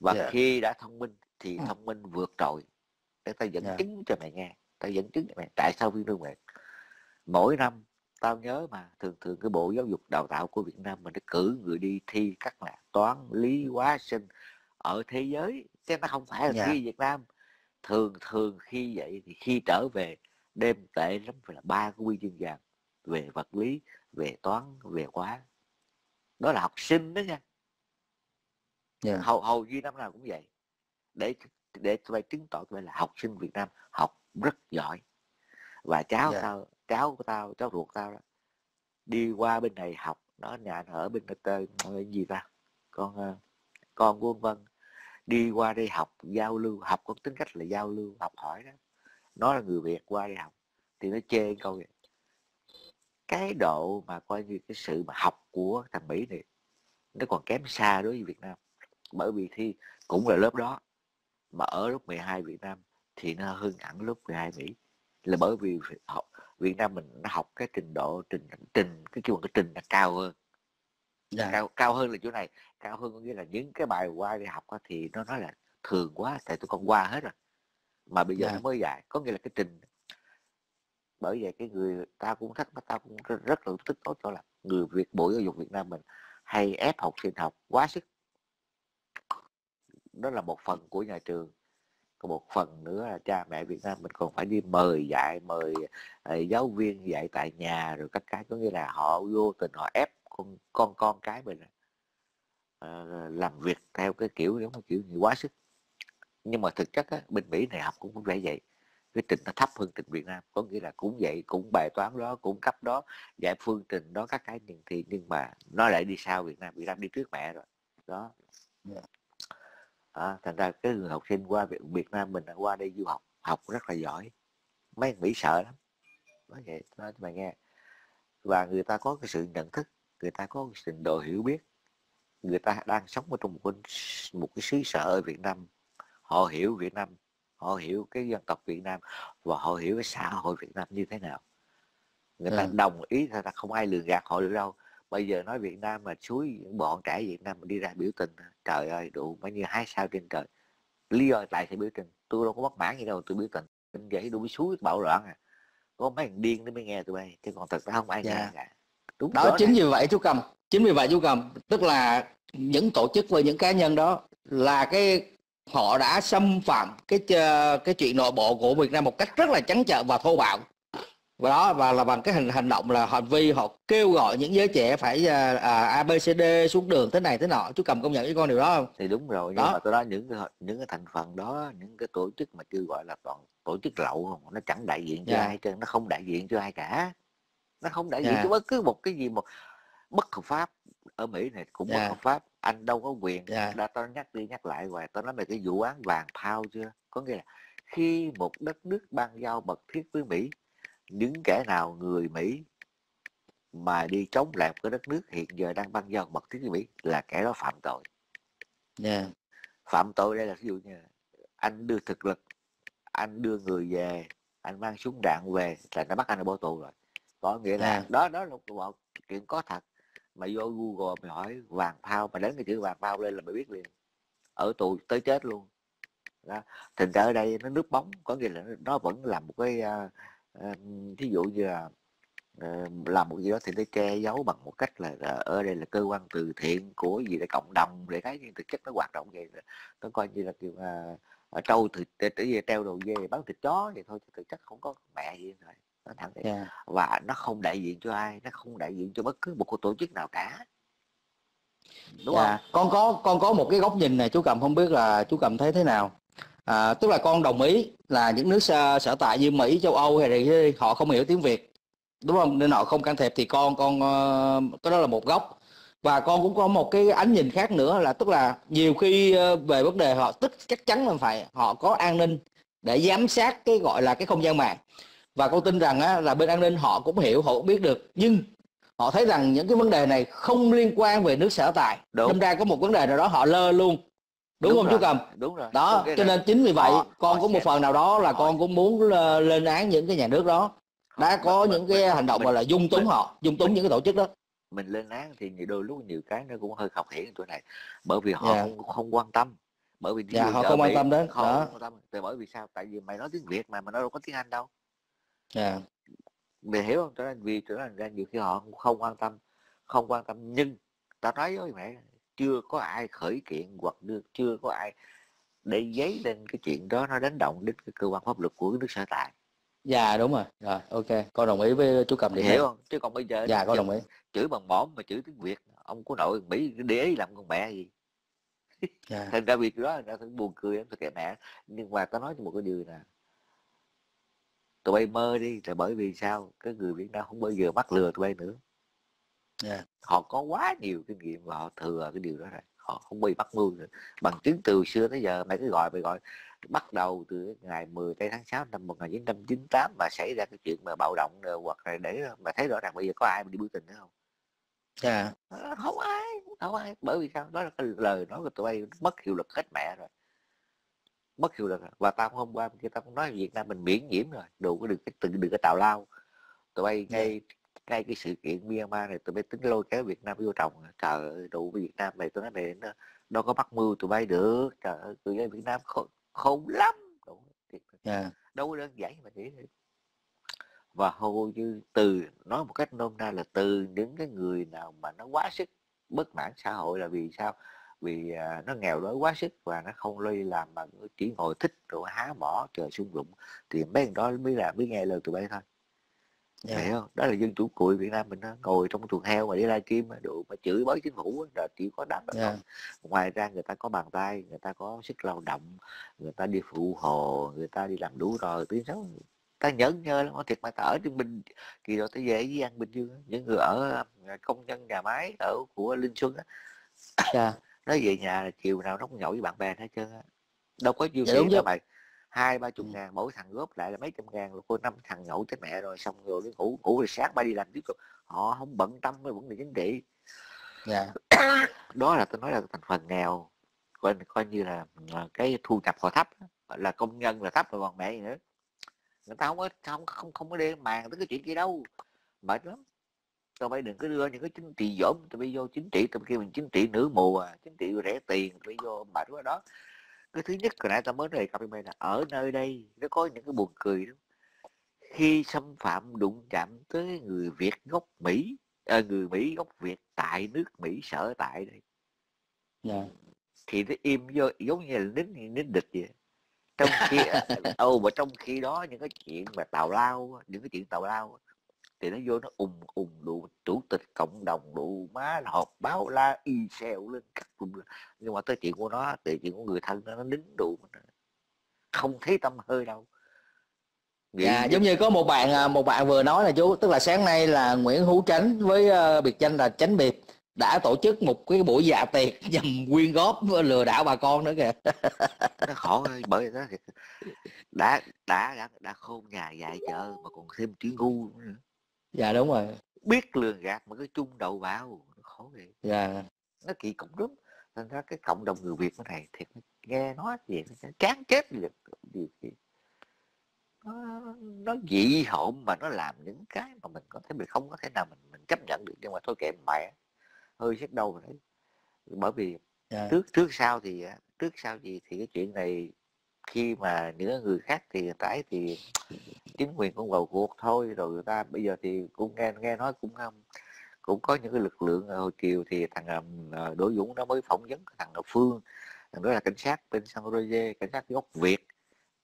Speaker 4: và
Speaker 1: Dạ.
Speaker 4: khi đã thông minh thì
Speaker 1: Ừ.
Speaker 4: thông minh vượt trội để ta dẫn
Speaker 1: Dạ.
Speaker 4: chứng cho mày nghe ta dẫn chứng cho mày tại sao viên lương nguyện mỗi năm tao nhớ mà thường thường cái bộ giáo dục đào tạo của Việt Nam mình nó cử người đi thi các là toán lý hóa sinh ở thế giới chứ nó không phải là
Speaker 1: Dạ.
Speaker 4: thi Việt Nam thường thường khi vậy thì khi trở về đêm tệ lắm phải là ba cái huy chương vàng về vật lý về toán về hóa. Đó là học sinh đó nha.
Speaker 1: Dạ.
Speaker 4: hầu hầu như năm nào cũng vậy. Để để tôi chứng tỏ tôi là học sinh Việt Nam học rất giỏi. Và cháu
Speaker 1: Dạ.
Speaker 4: tao cháu của tao cháu ruột tao đó đi qua bên này học. Nó nhà nó ở bên tê gì ta? Con ờ, con của ông Vân. Đi qua đây học giao lưu học có tính cách là giao lưu học hỏi đó nó là người Việt qua đây học thì nó chê câu vậy cái độ mà coi như cái sự mà học của thằng Mỹ này nó còn kém xa đối với Việt Nam. Bởi vì thi cũng là lớp đó mà ở lớp 12 Việt Nam thì nó hơn hẳn lớp 12 Mỹ. Là bởi vì học Việt Nam mình nó học cái trình độ trình trình cái kêu cái trình là cao hơn.
Speaker 1: Dạ.
Speaker 4: cao cao hơn là chỗ này cao hơn có nghĩa là những cái bài qua đi học thì nó nói là thường quá tại tụi con qua hết rồi mà bây giờ
Speaker 1: Dạ.
Speaker 4: nó mới dạy có nghĩa là cái trình bởi vậy cái người ta cũng thắc mắc tao cũng rất, rất là tức tối cho là người Việt bộ giáo dục Việt Nam mình hay ép học sinh học quá sức. Đó là một phần của nhà trường. Còn một phần nữa là cha mẹ Việt Nam mình còn phải đi mời dạy mời ờ, giáo viên dạy tại nhà rồi các cái. Có nghĩa là họ vô tình họ ép con con con cái mình ờ, làm việc theo cái kiểu giống kiểu như quá sức nhưng mà thực chất á, bên Mỹ này học cũng phải vậy. Cái trình nó thấp hơn trình Việt Nam có nghĩa là cũng vậy cũng bài toán đó cũng cấp đó dạy phương trình đó các cái nhưng thì nhưng mà nó lại đi sau Việt Nam Việt Nam đi trước mẹ rồi đó.
Speaker 1: Dạ.
Speaker 4: à, thành ra cái người học sinh qua Việt, Việt Nam mình đã qua đây du học học rất là giỏi. Mấy thằng Mỹ sợ lắm nói vậy nói cho mày nghe. Và người ta có cái sự nhận thức người ta có cái trình độ hiểu biết người ta đang sống ở trong một cái, một cái xứ sở ở Việt Nam họ hiểu Việt Nam họ hiểu cái dân tộc Việt Nam và họ hiểu cái xã hội Việt Nam như thế nào. Người ta
Speaker 1: Ừ.
Speaker 4: đồng ý người ta không ai lường gạt họ được đâu. Bây giờ nói Việt Nam mà suối bọn trẻ Việt Nam mà đi ra biểu tình trời ơi đủ bao nhiêu hai sao trên trời. Lý do tại sao biểu tình? Tôi đâu có bất mãn gì đâu tôi biểu tình. Vậy tôi bị suối bạo loạn à. Có mấy thằng điên nó mới nghe tụi bay chứ còn thật ra không ai
Speaker 1: Dạ.
Speaker 4: nghe cả. Đúng
Speaker 1: đó
Speaker 4: rõ
Speaker 1: chính
Speaker 4: ràng.
Speaker 1: vì vậy chú cầm chính vì vậy chú cầm tức là những tổ chức và những cá nhân đó là cái họ đã xâm phạm cái cái chuyện nội bộ của Việt Nam một cách rất là trắng trợn và thô bạo và đó và là bằng cái hành hành động là hành vi họ kêu gọi những giới trẻ phải à, à, ABCD xuống đường thế này thế nọ chú cầm công nhận với con điều đó không
Speaker 4: thì đúng rồi nhưng
Speaker 1: Đó.
Speaker 4: mà tôi nói những cái những cái thành phần đó những cái tổ chức mà kêu gọi là toàn tổ chức lậu không nó chẳng đại diện cho
Speaker 1: Dạ.
Speaker 4: ai trơn nó không đại diện cho ai cả nó không đại diện
Speaker 1: Dạ.
Speaker 4: cho bất cứ một cái gì một bất hợp pháp ở Mỹ này cũng bất
Speaker 1: Dạ.
Speaker 4: hợp pháp anh đâu có quyền
Speaker 1: Dạ.
Speaker 4: đã tao nhắc đi nhắc lại hoài tao nói về cái vụ án vàng phao chưa có nghĩa là khi một đất nước ban giao mật thiết với Mỹ những kẻ nào người Mỹ mà đi chống lại một cái đất nước hiện giờ đang ban giao mật thiết với Mỹ là kẻ đó phạm tội
Speaker 1: Dạ.
Speaker 4: phạm tội đây là ví dụ như anh đưa thực lực anh đưa người về anh mang súng đạn về là nó bắt anh ở bỏ tù rồi có nghĩa là
Speaker 1: À.
Speaker 4: đó đó là một chuyện có thật mà vô google mày hỏi vàng phao mà đánh cái chữ vàng phao lên là mày biết liền. Ở tù tới chết luôn. Đó. thành ra ở đây nó nước bóng có nghĩa là nó- vẫn là một cái à, à, thí dụ như là ờ, làm một gì đó thì nó che giấu bằng một cách là, là ở đây là cơ quan từ thiện của gì để cộng đồng để cái nhưng thực chất nó hoạt động vậy. Nó coi như là kiểu à, à trâu thịt để để treo đồ dê bán thịt chó vậy thôi chứ thực chất không có mẹ gì rồi nó thẳng
Speaker 1: Dạ.
Speaker 4: và nó không đại diện cho ai nó không đại diện cho bất cứ một tổ chức nào cả. Đúng
Speaker 1: Dạ, con có con có một cái góc nhìn này chú cầm không biết là chú cầm thấy thế nào. À, tức là con đồng ý là những nước sở, sở tại như Mỹ châu Âu hay là họ không hiểu tiếng Việt. Đúng không? Nên họ không can thiệp thì con con ờ, cái đó là một góc. Và con cũng có một cái ánh nhìn khác nữa là tức là nhiều khi ờ, về vấn đề họ tức chắc chắn là phải họ có an ninh để giám sát cái gọi là cái không gian mạng và con tin rằng á, là bên an ninh họ cũng hiểu họ cũng biết được. Nhưng họ thấy rằng những cái vấn đề này không liên quan về nước sở tại.
Speaker 4: Đúng.
Speaker 1: đâm ra có một vấn đề nào đó họ lơ luôn. Đúng, không
Speaker 4: rồi,
Speaker 1: chú cầm?
Speaker 4: Đúng rồi.
Speaker 1: Đó cho nên chính vì vậy
Speaker 4: họ-
Speaker 1: con
Speaker 4: họ
Speaker 1: có một phần nào đó là
Speaker 4: họ-
Speaker 1: con cũng muốn lên án những cái nhà nước đó. Đã có
Speaker 4: mình-
Speaker 1: những
Speaker 4: mình-
Speaker 1: cái hành động
Speaker 4: mình-
Speaker 1: gọi là dung túng
Speaker 4: mình-
Speaker 1: họ dung túng
Speaker 4: mình-
Speaker 1: những cái tổ chức đó.
Speaker 4: mình lên án thì nhiều đôi lúc nhiều cái nó cũng hơi khập khiễng chỗ này. Bởi vì họ
Speaker 1: Dạ.
Speaker 4: không không quan tâm. Bởi vì ví
Speaker 1: Dạ, họ không quan tâm đến,
Speaker 4: họ không quan tâm. Tại bởi vì sao? Tại vì mày nói tiếng Việt mà mà nó đâu có tiếng Anh đâu
Speaker 1: Dạ.
Speaker 4: mày hiểu không? Cho nên vì cho nên ra nhiều khi họ không quan tâm không quan tâm. Nhưng ta nói với mẹ chưa có ai khởi kiện hoặc đưa chưa có ai để giấy lên cái chuyện đó nó đánh động đến cái cơ quan pháp luật của nước sở tại.
Speaker 1: Dạ đúng rồi. Rồi ok. Con đồng ý với chú cầm điểm
Speaker 4: hiểu không? Chứ còn bây giờ
Speaker 1: dạ con đồng ý.
Speaker 4: chửi bằng mõm mà chửi tiếng việt ông có nội mỹ để ý làm con mẹ gì?
Speaker 1: Dạ.
Speaker 4: thành ra việc đó là buồn cười lắm kệ mẹ. Nhưng mà tao nói cho một cái điều nè tụi bay mơ đi là bởi vì sao? Cái người việt nam không bao giờ mắc lừa tụi bay nữa.
Speaker 1: Yeah.
Speaker 4: họ có quá nhiều kinh nghiệm và họ thừa cái điều đó rồi. Họ không bị bắt mưu nữa. Bằng chứng từ xưa tới giờ mày cứ gọi mày gọi. Bắt đầu từ ngày 10 tây tháng 6 năm 1998 mà xảy ra cái chuyện mà bạo động hoặc là để mà thấy rõ ràng bây giờ có ai mà đi biểu tình nữa không?
Speaker 1: Yeah.
Speaker 4: Ờ, không ai không ai. Bởi vì sao? Đó là cái lời nói của tụi bay mất hiệu lực hết mẹ rồi mất hiệu lực và tao hôm qua kia tao cũng nói Việt Nam mình miễn nhiễm rồi. Đủ có được cái tự được cái tào lao. Tụi bay ngay ngay cái sự kiện Myanmar này tụi bay tính lôi kéo Việt Nam vô trồng. Trời ơi đủ Việt Nam này tôi nói mày nó đâu có bắt mưu tụi bay được. Trời ơi tụi bay Việt Nam khôn, khôn lắm. Đủ
Speaker 1: yeah.
Speaker 4: đâu có đơn giản mà nghĩ và hầu như từ nói một cách nôm na là từ những cái người nào mà nó quá sức bất mãn xã hội là vì sao vì à, nó nghèo đói quá sức và nó không lây làm mà chỉ ngồi thích rồi há mỏ chờ sung rụng thì mấy đó mới là mới nghe lời tụi bay thôi yeah. hiểu không đó là dân chủ cụi việt nam mình đó. ngồi trong chuồng heo mà đi livestream đủ mà chửi bới chính phủ là chỉ có đó yeah. ngoài ra người ta có bàn tay người ta có sức lao động người ta đi phụ hồ người ta đi làm đủ rồi tiếng xấu ta nhẫn nhơ lắm thiệt mà ta ở trên bình kỳ rồi ta về với ăn bình dương những người ở công nhân nhà máy ở của linh xuân á yeah. Nó về nhà là chiều nào nó cũng nhậu với bạn bè hết trơn á. Đâu có nhiêu tiền đâu mày. Hai ba chục ngàn mỗi thằng góp lại là mấy trăm ngàn rồi cô năm thằng nhậu chết mẹ rồi xong rồi đi ngủ ngủ rồi sáng ba đi làm tiếp tục. Họ không bận tâm với vấn đề chính trị. Yeah. đó là tôi nói là thành phần nghèo coi coi như là cái thu nhập họ thấp là công nhân là thấp rồi còn mẹ gì nữa. Người ta không có không không không có đi màng tới cái chuyện kia đâu. Mệt lắm tụi bay đừng có đưa những cái chính trị dỗm tụi bay vô chính trị tụi bay kêu mình chính trị nửa mùa à, chính trị rẻ tiền tụi bay vô mệt quá đó cái thứ nhất hồi nãy ta mới đề cập với là ở nơi đây nó có những cái buồn cười đó khi xâm phạm đụng chạm tới người Việt gốc Mỹ à, người Mỹ gốc Việt tại nước Mỹ sở tại đây yeah. thì nó im vô giống như là nín nín địch vậy. Trong khi đâu mà trong khi đó những cái chuyện mà tào lao những cái chuyện tào lao thì nó vô nó ùng ùng đủ chủ tịch cộng đồng đủ má họp báo la y xèo lên cắt cùng nhưng mà tới chuyện của nó thì chuyện của người thân nó nó nín đủ không thấy tâm hơi đâu.
Speaker 1: Dạ, giống như có một bạn à, một bạn vừa nói là chú tức là sáng nay là Nguyễn Hữu Tránh với uh, biệt danh là Tránh Biệt đã tổ chức một cái buổi dạ tiệc nhằm quyên góp lừa đảo bà con nữa kìa.
Speaker 4: Nó khổ ơi bởi đó thì đã đã đã đã khôn nhà dạy chợ mà còn thêm tiếng ngu nữa
Speaker 1: dạ đúng rồi.
Speaker 4: Biết lường gạt mà cứ chung đầu vào nó khổ vậy
Speaker 1: dạ.
Speaker 4: Nó kỳ cục lắm thành ra cái cộng đồng người việt này thiệt nghe nói gì nó chán chết được điều gì nó, nó dị hộn mà nó làm những cái mà mình có thể mình không có thể nào mình mình chấp nhận được. Nhưng mà thôi kệ mẹ hơi xét đâu đấy. Bởi vì yeah. Dạ. trước trước sau thì trước sau gì thì cái chuyện này khi mà những người khác thì ấy thì chính quyền cũng vào cuộc thôi rồi người ta bây giờ thì cũng nghe nghe nói cũng không cũng có những cái lực lượng hồi chiều thì thằng uh, Đỗ Dũng nó mới phỏng vấn thằng Phương thằng đó là cảnh sát bên San Jose cảnh sát gốc Việt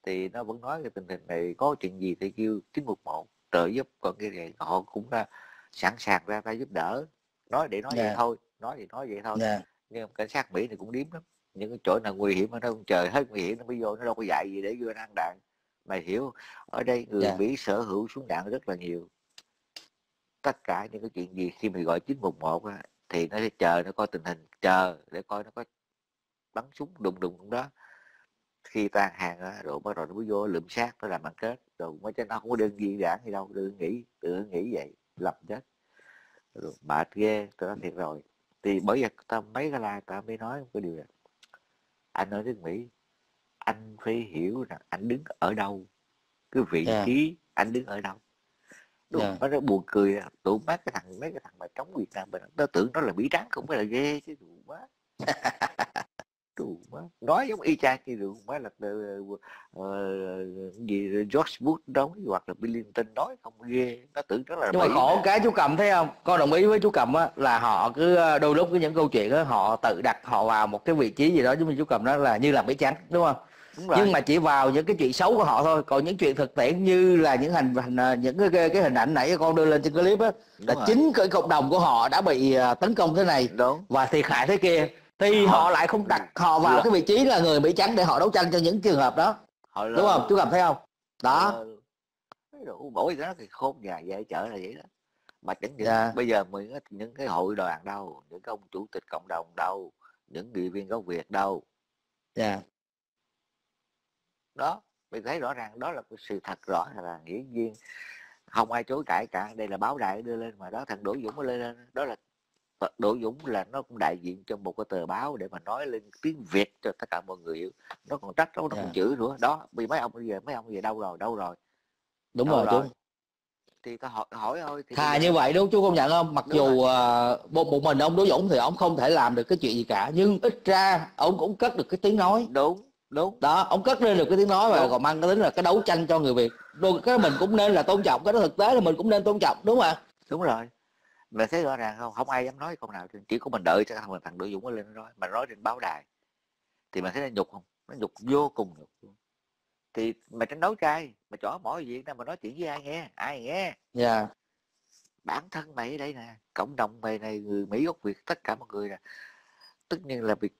Speaker 4: thì nó vẫn nói cái tình hình này có chuyện gì thì kêu 911 trợ giúp còn cái này họ cũng uh, sẵn sàng ra tay giúp đỡ nói để nói yeah. vậy dạ. thôi nói thì nói vậy thôi yeah. Dạ. nhưng cảnh sát Mỹ thì cũng điếm lắm những cái chỗ nào nguy hiểm nó không trời hết nguy hiểm nó mới vô nó đâu có dạy gì để vô ăn đạn. Mày hiểu ở đây người yeah. Dạ. Mỹ sở hữu súng đạn rất là nhiều. Tất cả những cái chuyện gì khi mày gọi 911 á, thì nó sẽ chờ nó coi tình hình chờ để coi nó có bắn súng đùng đùng đó. Khi tan hàng á, rồi bắt đầu nó mới vô lượm xác nó làm bằng kết. Rồi mới cho nó không có đơn giản giản gì đâu đừng nghĩ tự nghĩ vậy lập chết. Rồi mệt ghê tôi nói thiệt rồi. Thì bởi vậy ta mấy cái like ta mới nói một cái điều này anh ở nước mỹ anh phải hiểu rằng anh đứng ở đâu cái vị yeah. trí anh đứng ở đâu đúng yeah. nó buồn cười tụi mấy cái thằng mấy cái thằng mà chống việt nam mình nó tưởng nó là mỹ trắng cũng phải là ghê chứ đủ quá đủ má nói giống y chang như đủ má là uh, gì George Bush nói hoặc là Bill Clinton nói không ghê. Nó tưởng đó là
Speaker 1: nhưng mà khổ
Speaker 4: mà.
Speaker 1: cái chú cầm thấy không? Con đồng ý với chú cầm á là họ cứ ờ, đôi lúc cái những câu chuyện á họ tự đặt họ vào một cái vị trí gì đó giống như chú cầm đó là như làm cái trắng đúng không?
Speaker 4: Đúng rồi.
Speaker 1: Nhưng mà chỉ vào những cái chuyện xấu của họ thôi còn những chuyện thực tiễn như là những hành hành ờ, những cái, cái hình ảnh nãy con đưa lên trên clip á là
Speaker 4: rồi.
Speaker 1: chính cái cộng đồng của họ đã bị tấn công thế này
Speaker 4: đúng.
Speaker 1: và thiệt hại thế kia thì
Speaker 4: Họ-
Speaker 1: họ lại không đặt họ vào
Speaker 4: Là-
Speaker 1: cái vị trí là người Mỹ trắng để họ đấu tranh cho những trường hợp đó.
Speaker 4: Họ
Speaker 1: đúng không? Chú cầm thấy không? Đó.
Speaker 4: Đủ mỗi đó thì khôn nhà dễ chở là vậy đó. Mà chẳng những
Speaker 1: Dạ.
Speaker 4: bây giờ mình những cái hội đoàn đâu những cái ông chủ tịch cộng đồng đâu những nghị viên gốc việt đâu.
Speaker 1: Dạ.
Speaker 4: Đó mình thấy rõ ràng đó là cái sự thật rõ là hiển nhiên. Không ai chối cãi cả đây là báo đài đưa lên mà đó thằng Đỗ Dũng lên lên đó là Đỗ Dũng là nó cũng đại diện cho một cái tờ báo để mà nói lên tiếng Việt cho tất cả mọi người hiểu. Nó còn trách nó nó còn
Speaker 1: Dạ.
Speaker 4: chửi nữa. Đó vì mấy ông bây giờ mấy ông giờ đâu rồi đâu rồi?
Speaker 1: Đúng
Speaker 4: Đâu
Speaker 1: rồi
Speaker 4: rồi.
Speaker 1: chú
Speaker 4: thì ta hỏi hỏi thôi thì
Speaker 1: thà như
Speaker 4: giờ-
Speaker 1: vậy đúng chú công nhận không? Mặc
Speaker 4: Đúng
Speaker 1: dù ờ, một một mình ông Đỗ Dũng thì ông không thể làm được cái chuyện gì cả nhưng ít ra ông cũng cất được cái tiếng nói.
Speaker 4: Đúng đúng.
Speaker 1: Đó ông cất lên được cái tiếng nói và còn mang cái tính là cái đấu tranh cho người Việt. Đôi cái mình cũng nên là tôn trọng cái đó thực tế là mình cũng nên tôn trọng đúng không ạ?
Speaker 4: Đúng rồi mà thấy rõ ràng không? Không ai dám nói câu nào chỉ có mình đợi cho thằng thằng Đỗ Dũng nó lên nó nói. Mà nói trên báo đài. Thì mình thấy nó nhục không? Nó nhục vô cùng nhục luôn. Thì mày tranh đấu trai mà chỏ mỗi việc ra mà nói chuyện với ai nghe? Ai nghe?
Speaker 1: Dạ.
Speaker 4: Bản thân mày ở đây nè cộng đồng mày này người Mỹ gốc Việt tất cả mọi người nè. Tất nhiên là việc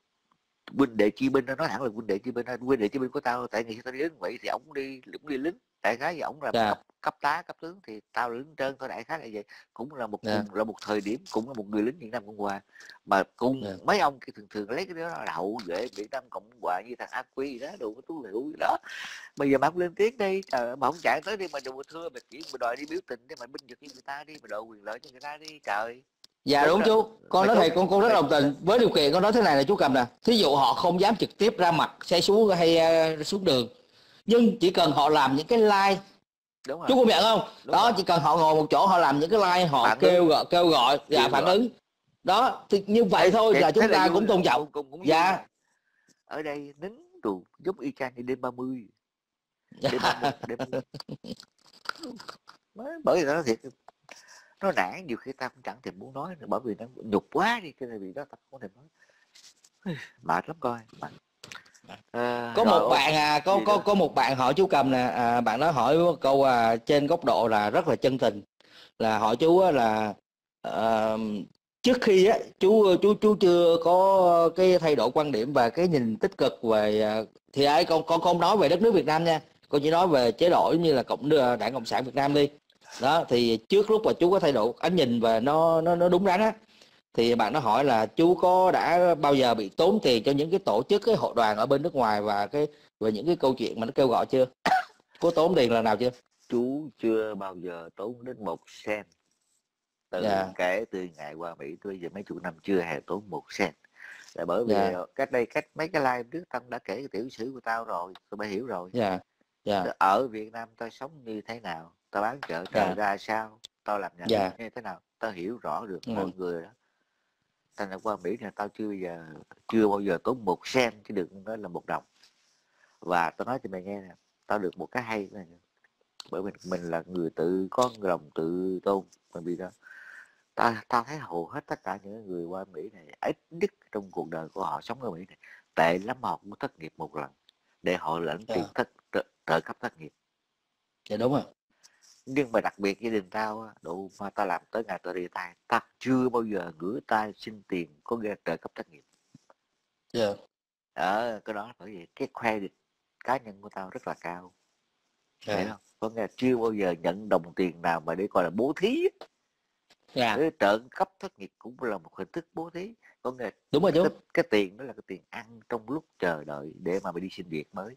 Speaker 4: huynh đệ chi binh nó nói thẳng là huynh đệ chi binh huynh đệ chi binh của tao tại khi tao đi lính Mỹ thì ổng đi cũng đi lính đại khái thì ổng là
Speaker 1: Dạ.
Speaker 4: cấp, cấp tá cấp tướng thì tao là lính trơn thôi đại khái là vậy. Cũng là một
Speaker 1: Dạ.
Speaker 4: cùng là một thời điểm cũng là một người lính Việt Nam Cộng Hòa. Mà cùng
Speaker 1: Dạ.
Speaker 4: mấy ông thường thường lấy cái đó là hậu vệ Việt Nam Cộng Hòa như thằng Ác Quy đó đủ cái tú liệu đó. Bây giờ mà không lên tiếng đi trời mà không chạy tới đi mà đừng thưa mà kiểu mà đòi đi biểu tình đi mà binh vực với người ta đi mà đòi quyền lợi cho người ta đi trời.
Speaker 1: Dạ
Speaker 4: Đúng
Speaker 1: đúng chú. Con nói thiệt con con rất đồng tình. Với điều kiện con nói thế này là chú cầm nè. Thí dụ họ không dám trực tiếp ra mặt xe xuống hay ờ, xuống đường nhưng chỉ cần họ làm những cái like.
Speaker 4: Đúng rồi.
Speaker 1: Chú công nhận không?
Speaker 4: Đúng
Speaker 1: đó
Speaker 4: rồi.
Speaker 1: chỉ cần họ ngồi một chỗ họ làm những cái like họ
Speaker 4: Phản
Speaker 1: kêu gọi kêu gọi dạ
Speaker 4: Kêu
Speaker 1: phản ứng. Đó thì như vậy thôi
Speaker 4: Thế-
Speaker 1: là chúng ta
Speaker 4: vui
Speaker 1: cũng tôn trọng.
Speaker 4: cũng- cũng- vui
Speaker 1: Dạ.
Speaker 4: ở đây nín đủ giống y chang như đêm 30
Speaker 1: Dạ.
Speaker 4: đêm 30 đêm 30. Mới- bởi vì nó thiệt nó nản nhiều khi ta cũng chẳng thèm muốn nói nữa bởi vì nó nhục quá đi cái này vì đó ta không thèm nói. Mệt lắm coi mệt Ờ,
Speaker 1: có
Speaker 4: rồi,
Speaker 1: một bạn à có có có một bạn hỏi chú cầm nè à, bạn đó hỏi câu à, trên góc độ là rất là chân tình. Là hỏi chú á là ờ, trước khi á chú chú chú chưa có cái thay đổi quan điểm và cái nhìn tích cực về à, thì ai con con không nói về đất nước Việt Nam nha. Con chỉ nói về chế độ như là cộng đảng cộng sản Việt Nam đi. Đó thì trước lúc mà chú có thay đổi ánh nhìn và nó nó nó đúng đắn á thì bạn nó hỏi là chú có đã bao giờ bị tốn tiền cho những cái tổ chức cái hội đoàn ở bên nước ngoài và cái về những cái câu chuyện mà nó kêu gọi chưa? Có tốn tiền lần nào chưa?
Speaker 4: Chú chưa bao giờ tốn đến một sen từ
Speaker 1: Dạ.
Speaker 4: kể từ ngày qua Mỹ tới giờ mấy chục năm chưa hề tốn một sen là bởi vì
Speaker 1: Dạ.
Speaker 4: cách đây cách mấy cái live trước tao đã kể cái tiểu sử của tao rồi tôi đã hiểu rồi.
Speaker 1: Dạ dạ.
Speaker 4: Ở Việt Nam tao sống như thế nào? Tao bán chợ trời
Speaker 1: Dạ.
Speaker 4: ra sao? Tao làm nhà nước như thế nào? Tao hiểu rõ được
Speaker 1: Ừ.
Speaker 4: mọi người đó tao đã qua Mỹ này tao chưa bao giờ chưa bao giờ tốn một sen chứ đừng nói là một đồng. Và tao nói cho mày nghe nè tao được một cái hay này bởi vì mình là người tự có lòng tự tôn bởi vì đó tao tao thấy hầu hết tất cả những người qua Mỹ này ít nhất trong cuộc đời của họ sống ở Mỹ này tệ lắm họ cũng thất nghiệp một lần để họ lãnh tiền
Speaker 1: Dạ.
Speaker 4: thất trợ, trợ cấp thất nghiệp.
Speaker 1: Dạ đúng rồi
Speaker 4: nhưng mà đặc biệt gia đình tao á, đủ mà tao làm tới ngày tao đi tay tao chưa bao giờ ngửa tay xin tiền có nghe trợ cấp thất nghiệp.
Speaker 1: Dạ.
Speaker 4: Ở cái đó bởi vì cái credit cá nhân của tao rất là cao. Hiểu
Speaker 1: dạ
Speaker 4: không? Có là chưa bao giờ nhận đồng tiền nào mà để gọi là bố thí á.
Speaker 1: dạ.
Speaker 4: Trợ cấp thất nghiệp cũng là một hình thức bố thí. Có là
Speaker 1: đúng rồi chú
Speaker 4: cái, cái tiền đó là cái tiền ăn trong lúc chờ đợi để mà mày đi xin việc mới.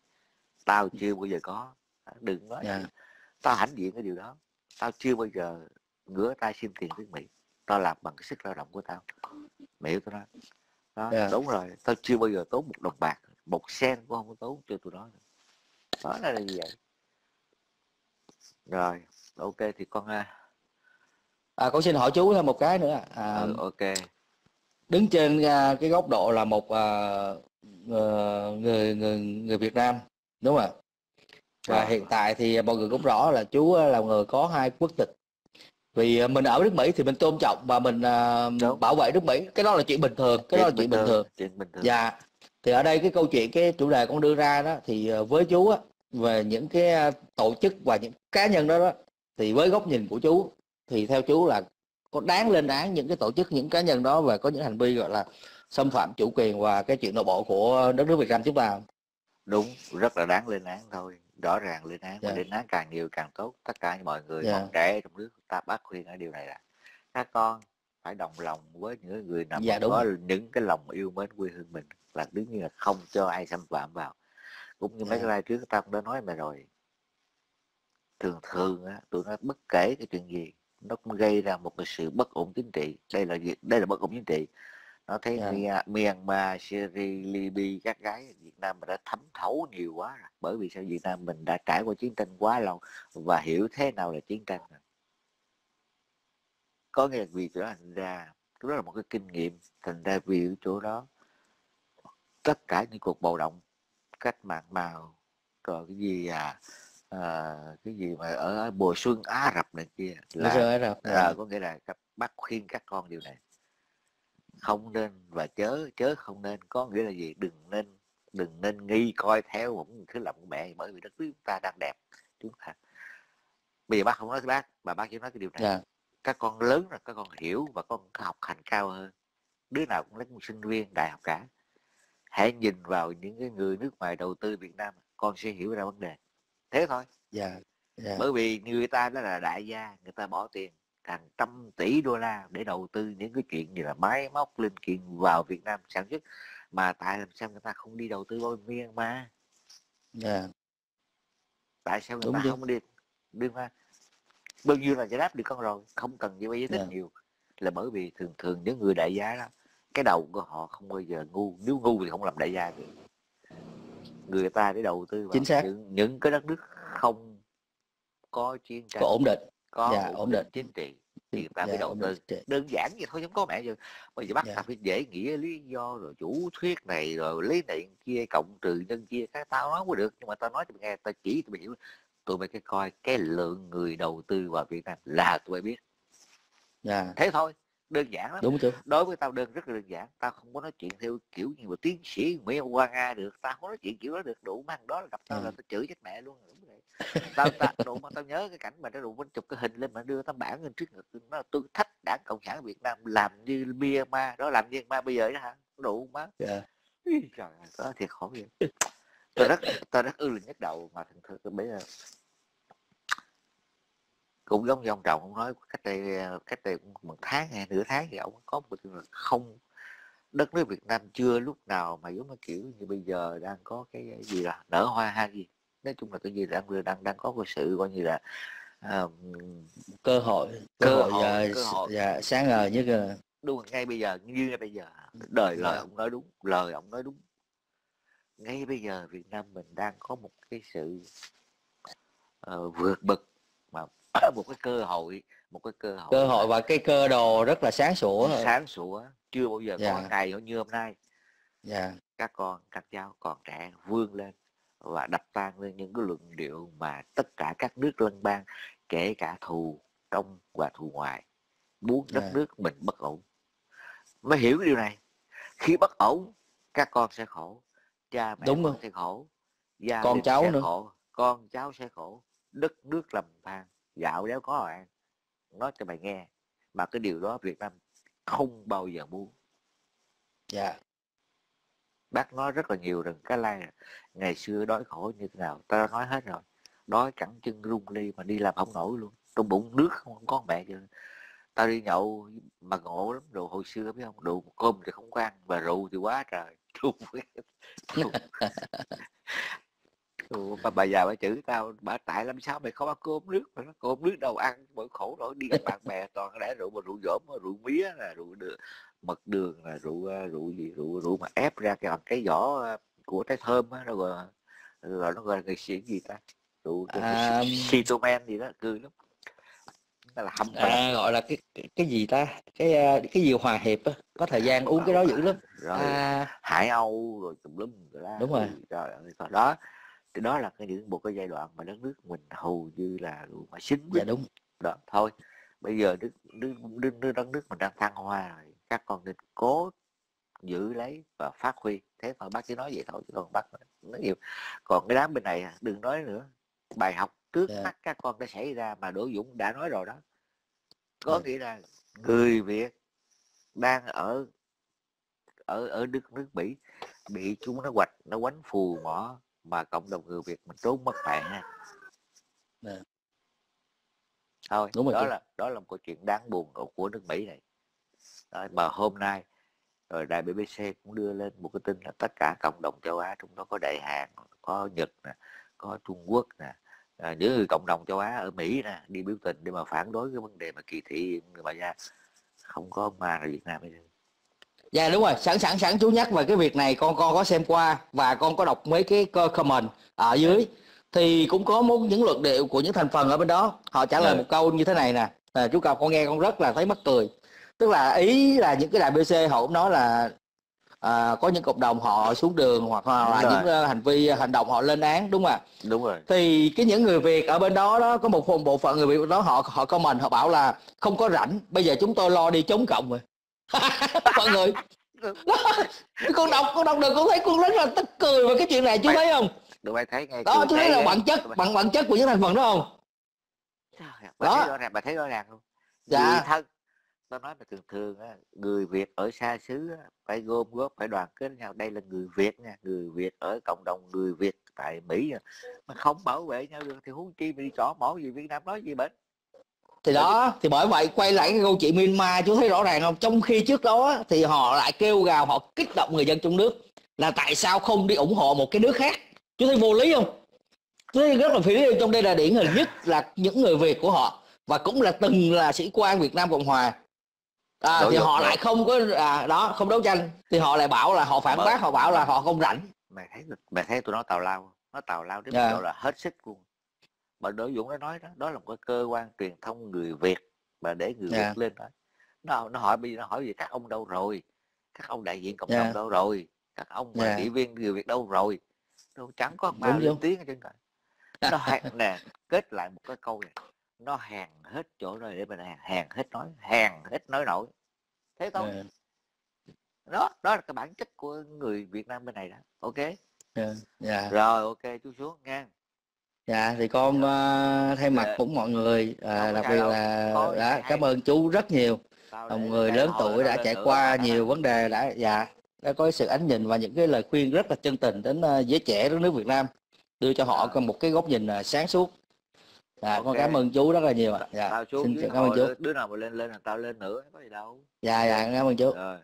Speaker 4: Tao chưa bao giờ có. Đừng nói
Speaker 1: dạ
Speaker 4: tao hãnh diện cái điều đó. Tao chưa bao giờ ngửa tay xin tiền nước mỹ. Tao làm bằng cái sức lao động của tao. Mày hiểu tao nói. Đó
Speaker 1: Dạ.
Speaker 4: đúng rồi. Tao chưa bao giờ tốn một đồng bạc một sen cũng không có tốn cho tụi nó. Đó là như vậy. Rồi ok thì con à,
Speaker 1: à, con xin hỏi chú thêm một cái nữa. À,
Speaker 4: ừ, ok.
Speaker 1: đứng trên à, cái góc độ là một uh, người người người Việt Nam đúng không ạ và
Speaker 4: Rồi.
Speaker 1: hiện tại thì mọi người cũng rõ là chú là người có hai quốc tịch vì ờ, mình ở nước Mỹ thì mình tôn trọng và mình ờ,
Speaker 4: Đúng.
Speaker 1: bảo vệ nước Mỹ cái đó là chuyện bình thường cái đó là chuyện bình thường
Speaker 4: chuyện bình thường
Speaker 1: Dạ. Thì ở đây cái câu chuyện cái chủ đề con đưa ra đó thì ờ, với chú á về những cái ờ, tổ chức và những cá nhân đó đó thì với góc nhìn của chú thì theo chú là có đáng lên án những cái tổ chức những cá nhân đó và có những hành vi gọi là xâm phạm chủ quyền và cái chuyện nội bộ của đất nước Việt Nam chúng ta
Speaker 4: đúng rất là đáng lên án thôi rõ ràng lên án và
Speaker 1: Dạ.
Speaker 4: lên án càng nhiều càng tốt. Tất cả mọi người
Speaker 1: Dạ.
Speaker 4: còn trẻ trong nước ta bác khuyên ở điều này là các con phải đồng lòng với những người nào
Speaker 1: Dạ,
Speaker 4: có những cái lòng yêu mến quê hương mình là đương nhiên là không cho ai xâm phạm vào. Cũng như mấy
Speaker 1: Dạ.
Speaker 4: cái live trước ta cũng đã nói mà rồi. Thường thường á tụi nó bất kể cái chuyện gì nó cũng gây ra một cái sự bất ổn chính trị. Đây là gì- đây là bất ổn chính trị nó thấy
Speaker 1: Dạ.
Speaker 4: Mya- Myanmar, Syria, Libya các gái ở Việt Nam mình đã thấm thấu nhiều quá rồi bởi vì sao Việt Nam mình đã trải qua chiến tranh quá lâu và hiểu thế nào là chiến tranh rồi có nghĩa là vì chỗ đó thành ra đó là một cái kinh nghiệm thành ra vì ở chỗ đó tất cả những cuộc bạo động cách mạng màu rồi cái gì à, à cái gì mà ở mùa xuân Á Rập này kia
Speaker 1: Là...
Speaker 4: là
Speaker 1: rồi.
Speaker 4: à, có nghĩa là các bác khuyên các con điều này không nên và chớ chớ không nên có nghĩa là gì? Đừng nên đừng nên nghi coi theo một thứ lòng của mẹ bởi vì đất nước chúng ta đang đẹp chúng ta bây giờ bác không nói với bác mà bác chỉ nói cái điều này.
Speaker 1: Dạ.
Speaker 4: các con lớn rồi các con hiểu và con học hành cao hơn. Đứa nào cũng lấy một sinh viên đại học cả. Hãy nhìn vào những cái người nước ngoài đầu tư Việt Nam con sẽ hiểu ra vấn đề. Thế thôi.
Speaker 1: Dạ. Dạ.
Speaker 4: bởi vì người ta đó là đại gia người ta bỏ tiền hàng trăm tỷ đô la để đầu tư những cái chuyện như là máy móc linh kiện vào Việt Nam sản xuất mà tại làm sao người ta không đi đầu tư vào Myanmar
Speaker 1: Dạ.
Speaker 4: tại sao người
Speaker 1: Đúng
Speaker 4: ta
Speaker 1: chứ.
Speaker 4: không đi đi qua bao nhiêu là giải đáp được con rồi không cần như bây giờ thích
Speaker 1: Dạ.
Speaker 4: nhiều là bởi vì thường thường những người đại gia đó cái đầu của họ không bao giờ ngu nếu ngu thì không làm đại gia được người ta để đầu tư vào
Speaker 1: Chính xác.
Speaker 4: những, những cái đất nước không có chiến tranh
Speaker 1: Có ổn định.
Speaker 4: Có
Speaker 1: dạ,
Speaker 4: ổn định chính trị thì người ta mới
Speaker 1: Dạ,
Speaker 4: đầu
Speaker 1: ổn
Speaker 4: tư. đơn giản vậy thôi không có mẹ giờ bây giờ bắt
Speaker 1: Dạ.
Speaker 4: ta phải dễ nghĩa lý do rồi chủ thuyết này rồi lý này kia cộng trừ nhân kia cái tao nói cũng được nhưng mà tao nói cho mày nghe tao chỉ tụi mày hiểu. Tụi mày cái coi cái lượng người đầu tư vào Việt Nam là tụi mày biết.
Speaker 1: Dạ.
Speaker 4: thế thôi đơn giản lắm.
Speaker 1: Đúng chú.
Speaker 4: đối với tao đơn rất là đơn giản. Tao không có nói chuyện theo kiểu như một tiến sĩ Nguyễn Quang Nga được. Tao không nói chuyện kiểu đó được. Đủ mang đó là gặp tao
Speaker 1: Ừ.
Speaker 4: là tao chửi chết mẹ luôn. Đúng vậy tao tao đủ mà tao nhớ cái cảnh mà nó đủ mình chụp cái hình lên mà đưa tấm bản lên trước ngực. Nó là tôi thách đảng cộng sản Việt Nam làm như Myanmar. Đó làm như Myanmar bây giờ đó hả? Đủ má.
Speaker 1: Dạ.
Speaker 4: Ý, trời ơi đó thiệt khổ vậy tôi rất tôi rất ư là nhức đầu mà thường thường bây giờ cũng giống như ông trọng ông nói cách đây cách đây cũng một tháng hay nửa tháng thì ông có một là không đất nước Việt Nam chưa lúc nào mà giống như kiểu như bây giờ đang có cái gì là nở hoa hay gì nói chung là cái gì đang đang đang có cái sự coi như là à,
Speaker 1: Cơ hội.
Speaker 4: Cơ
Speaker 1: Cơ hội.
Speaker 4: hội, cơ hội.
Speaker 1: Dạ. Sáng ngời nhất là
Speaker 4: đúng rồi, ngay bây giờ như ngay bây giờ đời lời
Speaker 1: Dạ.
Speaker 4: ông nói đúng lời ông nói đúng ngay bây giờ Việt Nam mình đang có một cái sự ờ, vượt bậc mà một cái cơ hội một cái cơ hội
Speaker 1: cơ hội và cái cơ đồ rất là sáng sủa.
Speaker 4: sáng sủa chưa bao giờ
Speaker 1: Dạ.
Speaker 4: có ngày như hôm nay
Speaker 1: Dạ.
Speaker 4: các con các cháu còn trẻ vươn lên và đập tan lên những cái luận điệu mà tất cả các nước lân bang kể cả thù trong và thù ngoài muốn đất
Speaker 1: Dạ.
Speaker 4: nước mình bất ổn mới hiểu cái điều này khi bất ổn các con sẽ khổ cha mẹ
Speaker 1: Đúng
Speaker 4: con
Speaker 1: rồi.
Speaker 4: sẽ khổ gia
Speaker 1: Con cháu
Speaker 4: sẽ
Speaker 1: nữa.
Speaker 4: khổ con cháu sẽ khổ đất nước lầm than gạo đéo có ăn nói cho mày nghe mà cái điều đó Việt Nam không bao giờ muốn
Speaker 1: Dạ.
Speaker 4: bác nói rất là nhiều rằng cái lai ngày xưa đói khổ như thế nào ta đã nói hết rồi. Đói cẳng chân rung ly mà đi làm không nổi luôn. Trong bụng nước không, có mẹ chưa tao đi nhậu mà ngộ lắm đồ hồi xưa biết không? Đồ cơm thì không có ăn và rượu thì quá trời. Ủa, bà bà già bà chửi tao bà tại làm sao mày không ăn cơm nước mà nó cơm nước đâu ăn bởi khổ nổi đi gặp bạn bè toàn đã rượu mà rượu dỗm rượu mía là rượu đường, mật đường là rượu ờ, rượu gì rượu rượu mà ép ra cái bằng cái vỏ ờ, của trái thơm á nó gọi rồi nó gọi là xịn gì ta? Rượu
Speaker 1: À,
Speaker 4: Sitomen gì đó cười lắm. Là hâm bè
Speaker 1: à gọi là cái cái, gì ta? Cái à, cái gì hòa hiệp á có thời gian uống cái đó dữ lắm.
Speaker 4: Rồi
Speaker 1: à,
Speaker 4: hải âu rồi tùm lum rồi đó
Speaker 1: Đúng rồi.
Speaker 4: rồi rồi đó thì đó là cái những một cái giai đoạn mà đất nước mình hầu như là mà xứng
Speaker 1: dạ đúng.
Speaker 4: đó. Thôi bây giờ nước nước, nước, nước đất nước mình đang thăng hoa rồi các con nên cố giữ lấy và phát huy. Thế thôi bác chỉ nói vậy thôi chứ còn bác nói nhiều. Còn cái đám bên này đừng nói nữa. Bài học trước
Speaker 1: Dạ.
Speaker 4: mắt các con đã xảy ra mà Đỗ Dũng đã nói rồi đó. Có
Speaker 1: Dạ.
Speaker 4: nghĩa là người Việt đang ở ở ở nước nước Mỹ bị chúng nó quạch nó quánh phù mỏ mà cộng đồng người Việt mình trốn mất mạng ha
Speaker 1: Dạ.
Speaker 4: thôi
Speaker 1: Đúng rồi
Speaker 4: đó
Speaker 1: chú.
Speaker 4: là đó là một câu chuyện đáng buồn của, của nước Mỹ này đó, mà hôm nay rồi đài BBC cũng đưa lên một cái tin là tất cả cộng đồng châu Á trong đó có Đại Hàn có Nhật nè có Trung Quốc nè à, những người cộng đồng châu Á ở Mỹ nè đi biểu tình để mà phản đối cái vấn đề mà kỳ thị người bà gia không có ông ma ở Việt Nam trơn.
Speaker 1: Dạ đúng rồi. Sẵn sẵn sẵn chú nhắc về cái việc này. Con con có xem qua và con có đọc mấy cái co- comment ở dưới. Thì cũng có một những luận điệu của những thành phần ở bên đó. Họ trả lời
Speaker 4: Ừ.
Speaker 1: một câu như thế này nè. À, chú cao con nghe con rất là thấy mắc cười. Tức là ý là những cái đài BBC họ cũng nói là à, có những cộng đồng họ xuống đường hoặc là
Speaker 4: Đúng rồi.
Speaker 1: những ờ, hành vi hành động họ lên án đúng không ạ?
Speaker 4: Đúng rồi.
Speaker 1: Thì cái những người Việt ở bên đó đó có một phần bộ phận người Việt đó họ họ comment họ bảo là không có rảnh. Bây giờ chúng tôi lo đi chống cộng rồi mọi người con đọc con đọc được con thấy con rất là tức cười về cái chuyện này chú
Speaker 4: Mày-
Speaker 1: thấy không?
Speaker 4: Được ai thấy ngay
Speaker 1: đó chú thấy là bản chất bản bản chất của những thành phần đó không?
Speaker 4: Bà
Speaker 1: Đó.
Speaker 4: thấy rõ ràng bà thấy rõ ràng không?
Speaker 1: Dạ.
Speaker 4: người thân tôi nói là thường thường á, người Việt ở xa xứ á, phải gom góp phải đoàn kết nhau. Đây là người Việt nha người Việt ở cộng đồng người Việt tại Mỹ nha. mà không bảo vệ nhau được thì huống chi mình đi trỏ mỏ gì Việt Nam nói gì bệnh
Speaker 1: thì đó thì bởi vậy quay lại cái câu chuyện Myanmar chú thấy rõ ràng không? Trong khi trước đó thì họ lại kêu gào họ kích động người dân trong nước là tại sao không đi ủng hộ một cái nước khác? Chú thấy vô lý không? Chú thấy rất là phi lý trong đây là điển hình nhất là những người Việt của họ và cũng là từng là sĩ quan Việt Nam Cộng Hòa. À,
Speaker 4: Đối
Speaker 1: thì họ lại không có à, đó không đấu tranh. Thì họ lại bảo là họ phản bác họ bảo là họ không rảnh.
Speaker 4: Mày thấy mày thấy tôi nói tào lao nó tào lao đến
Speaker 1: Dạ.
Speaker 4: mức độ là hết sức luôn mà Đỗ Dũng đã nói đó đó là một cái cơ quan truyền thông người Việt mà để người
Speaker 1: Dạ.
Speaker 4: Việt lên nói. Nó nó hỏi bây giờ nó hỏi gì các ông đâu rồi? Các ông đại diện cộng
Speaker 1: Dạ.
Speaker 4: đồng đâu rồi? Các ông mà
Speaker 1: Dạ.
Speaker 4: nghị viên người Việt đâu rồi? Đâu chẳng có lên
Speaker 1: không?
Speaker 4: tiếng ở trên trời nó hèn nè kết lại một cái câu này nó hèn hết chỗ rồi để mình hèn hèn hết nói hèn hết nói nổi. Thế thôi.
Speaker 1: Dạ.
Speaker 4: đó đó là cái bản chất của người Việt Nam bên này đó. Ok?
Speaker 1: Dạ dạ.
Speaker 4: Rồi ok chú xuống nha
Speaker 1: dạ thì con ờ, thay mặt
Speaker 4: Dạ.
Speaker 1: cũng mọi người à, đặc biệt là đã cảm ơn chú rất nhiều. Một người lớn tuổi đã trải qua nhiều vấn đề đã dạ đã có sự ánh nhìn và những cái lời khuyên rất là chân tình đến ờ, giới trẻ đất nước Việt Nam đưa cho họ có một cái góc nhìn ờ, sáng suốt. Dạ con
Speaker 4: Ok.
Speaker 1: cảm ơn chú rất là nhiều ạ. Dạ
Speaker 4: tao xuống
Speaker 1: xin cảm ơn chú.
Speaker 4: đứa nào mà lên lên là tao lên nữa có gì đâu.
Speaker 1: Dạ dạ cảm ơn chú.
Speaker 4: Rồi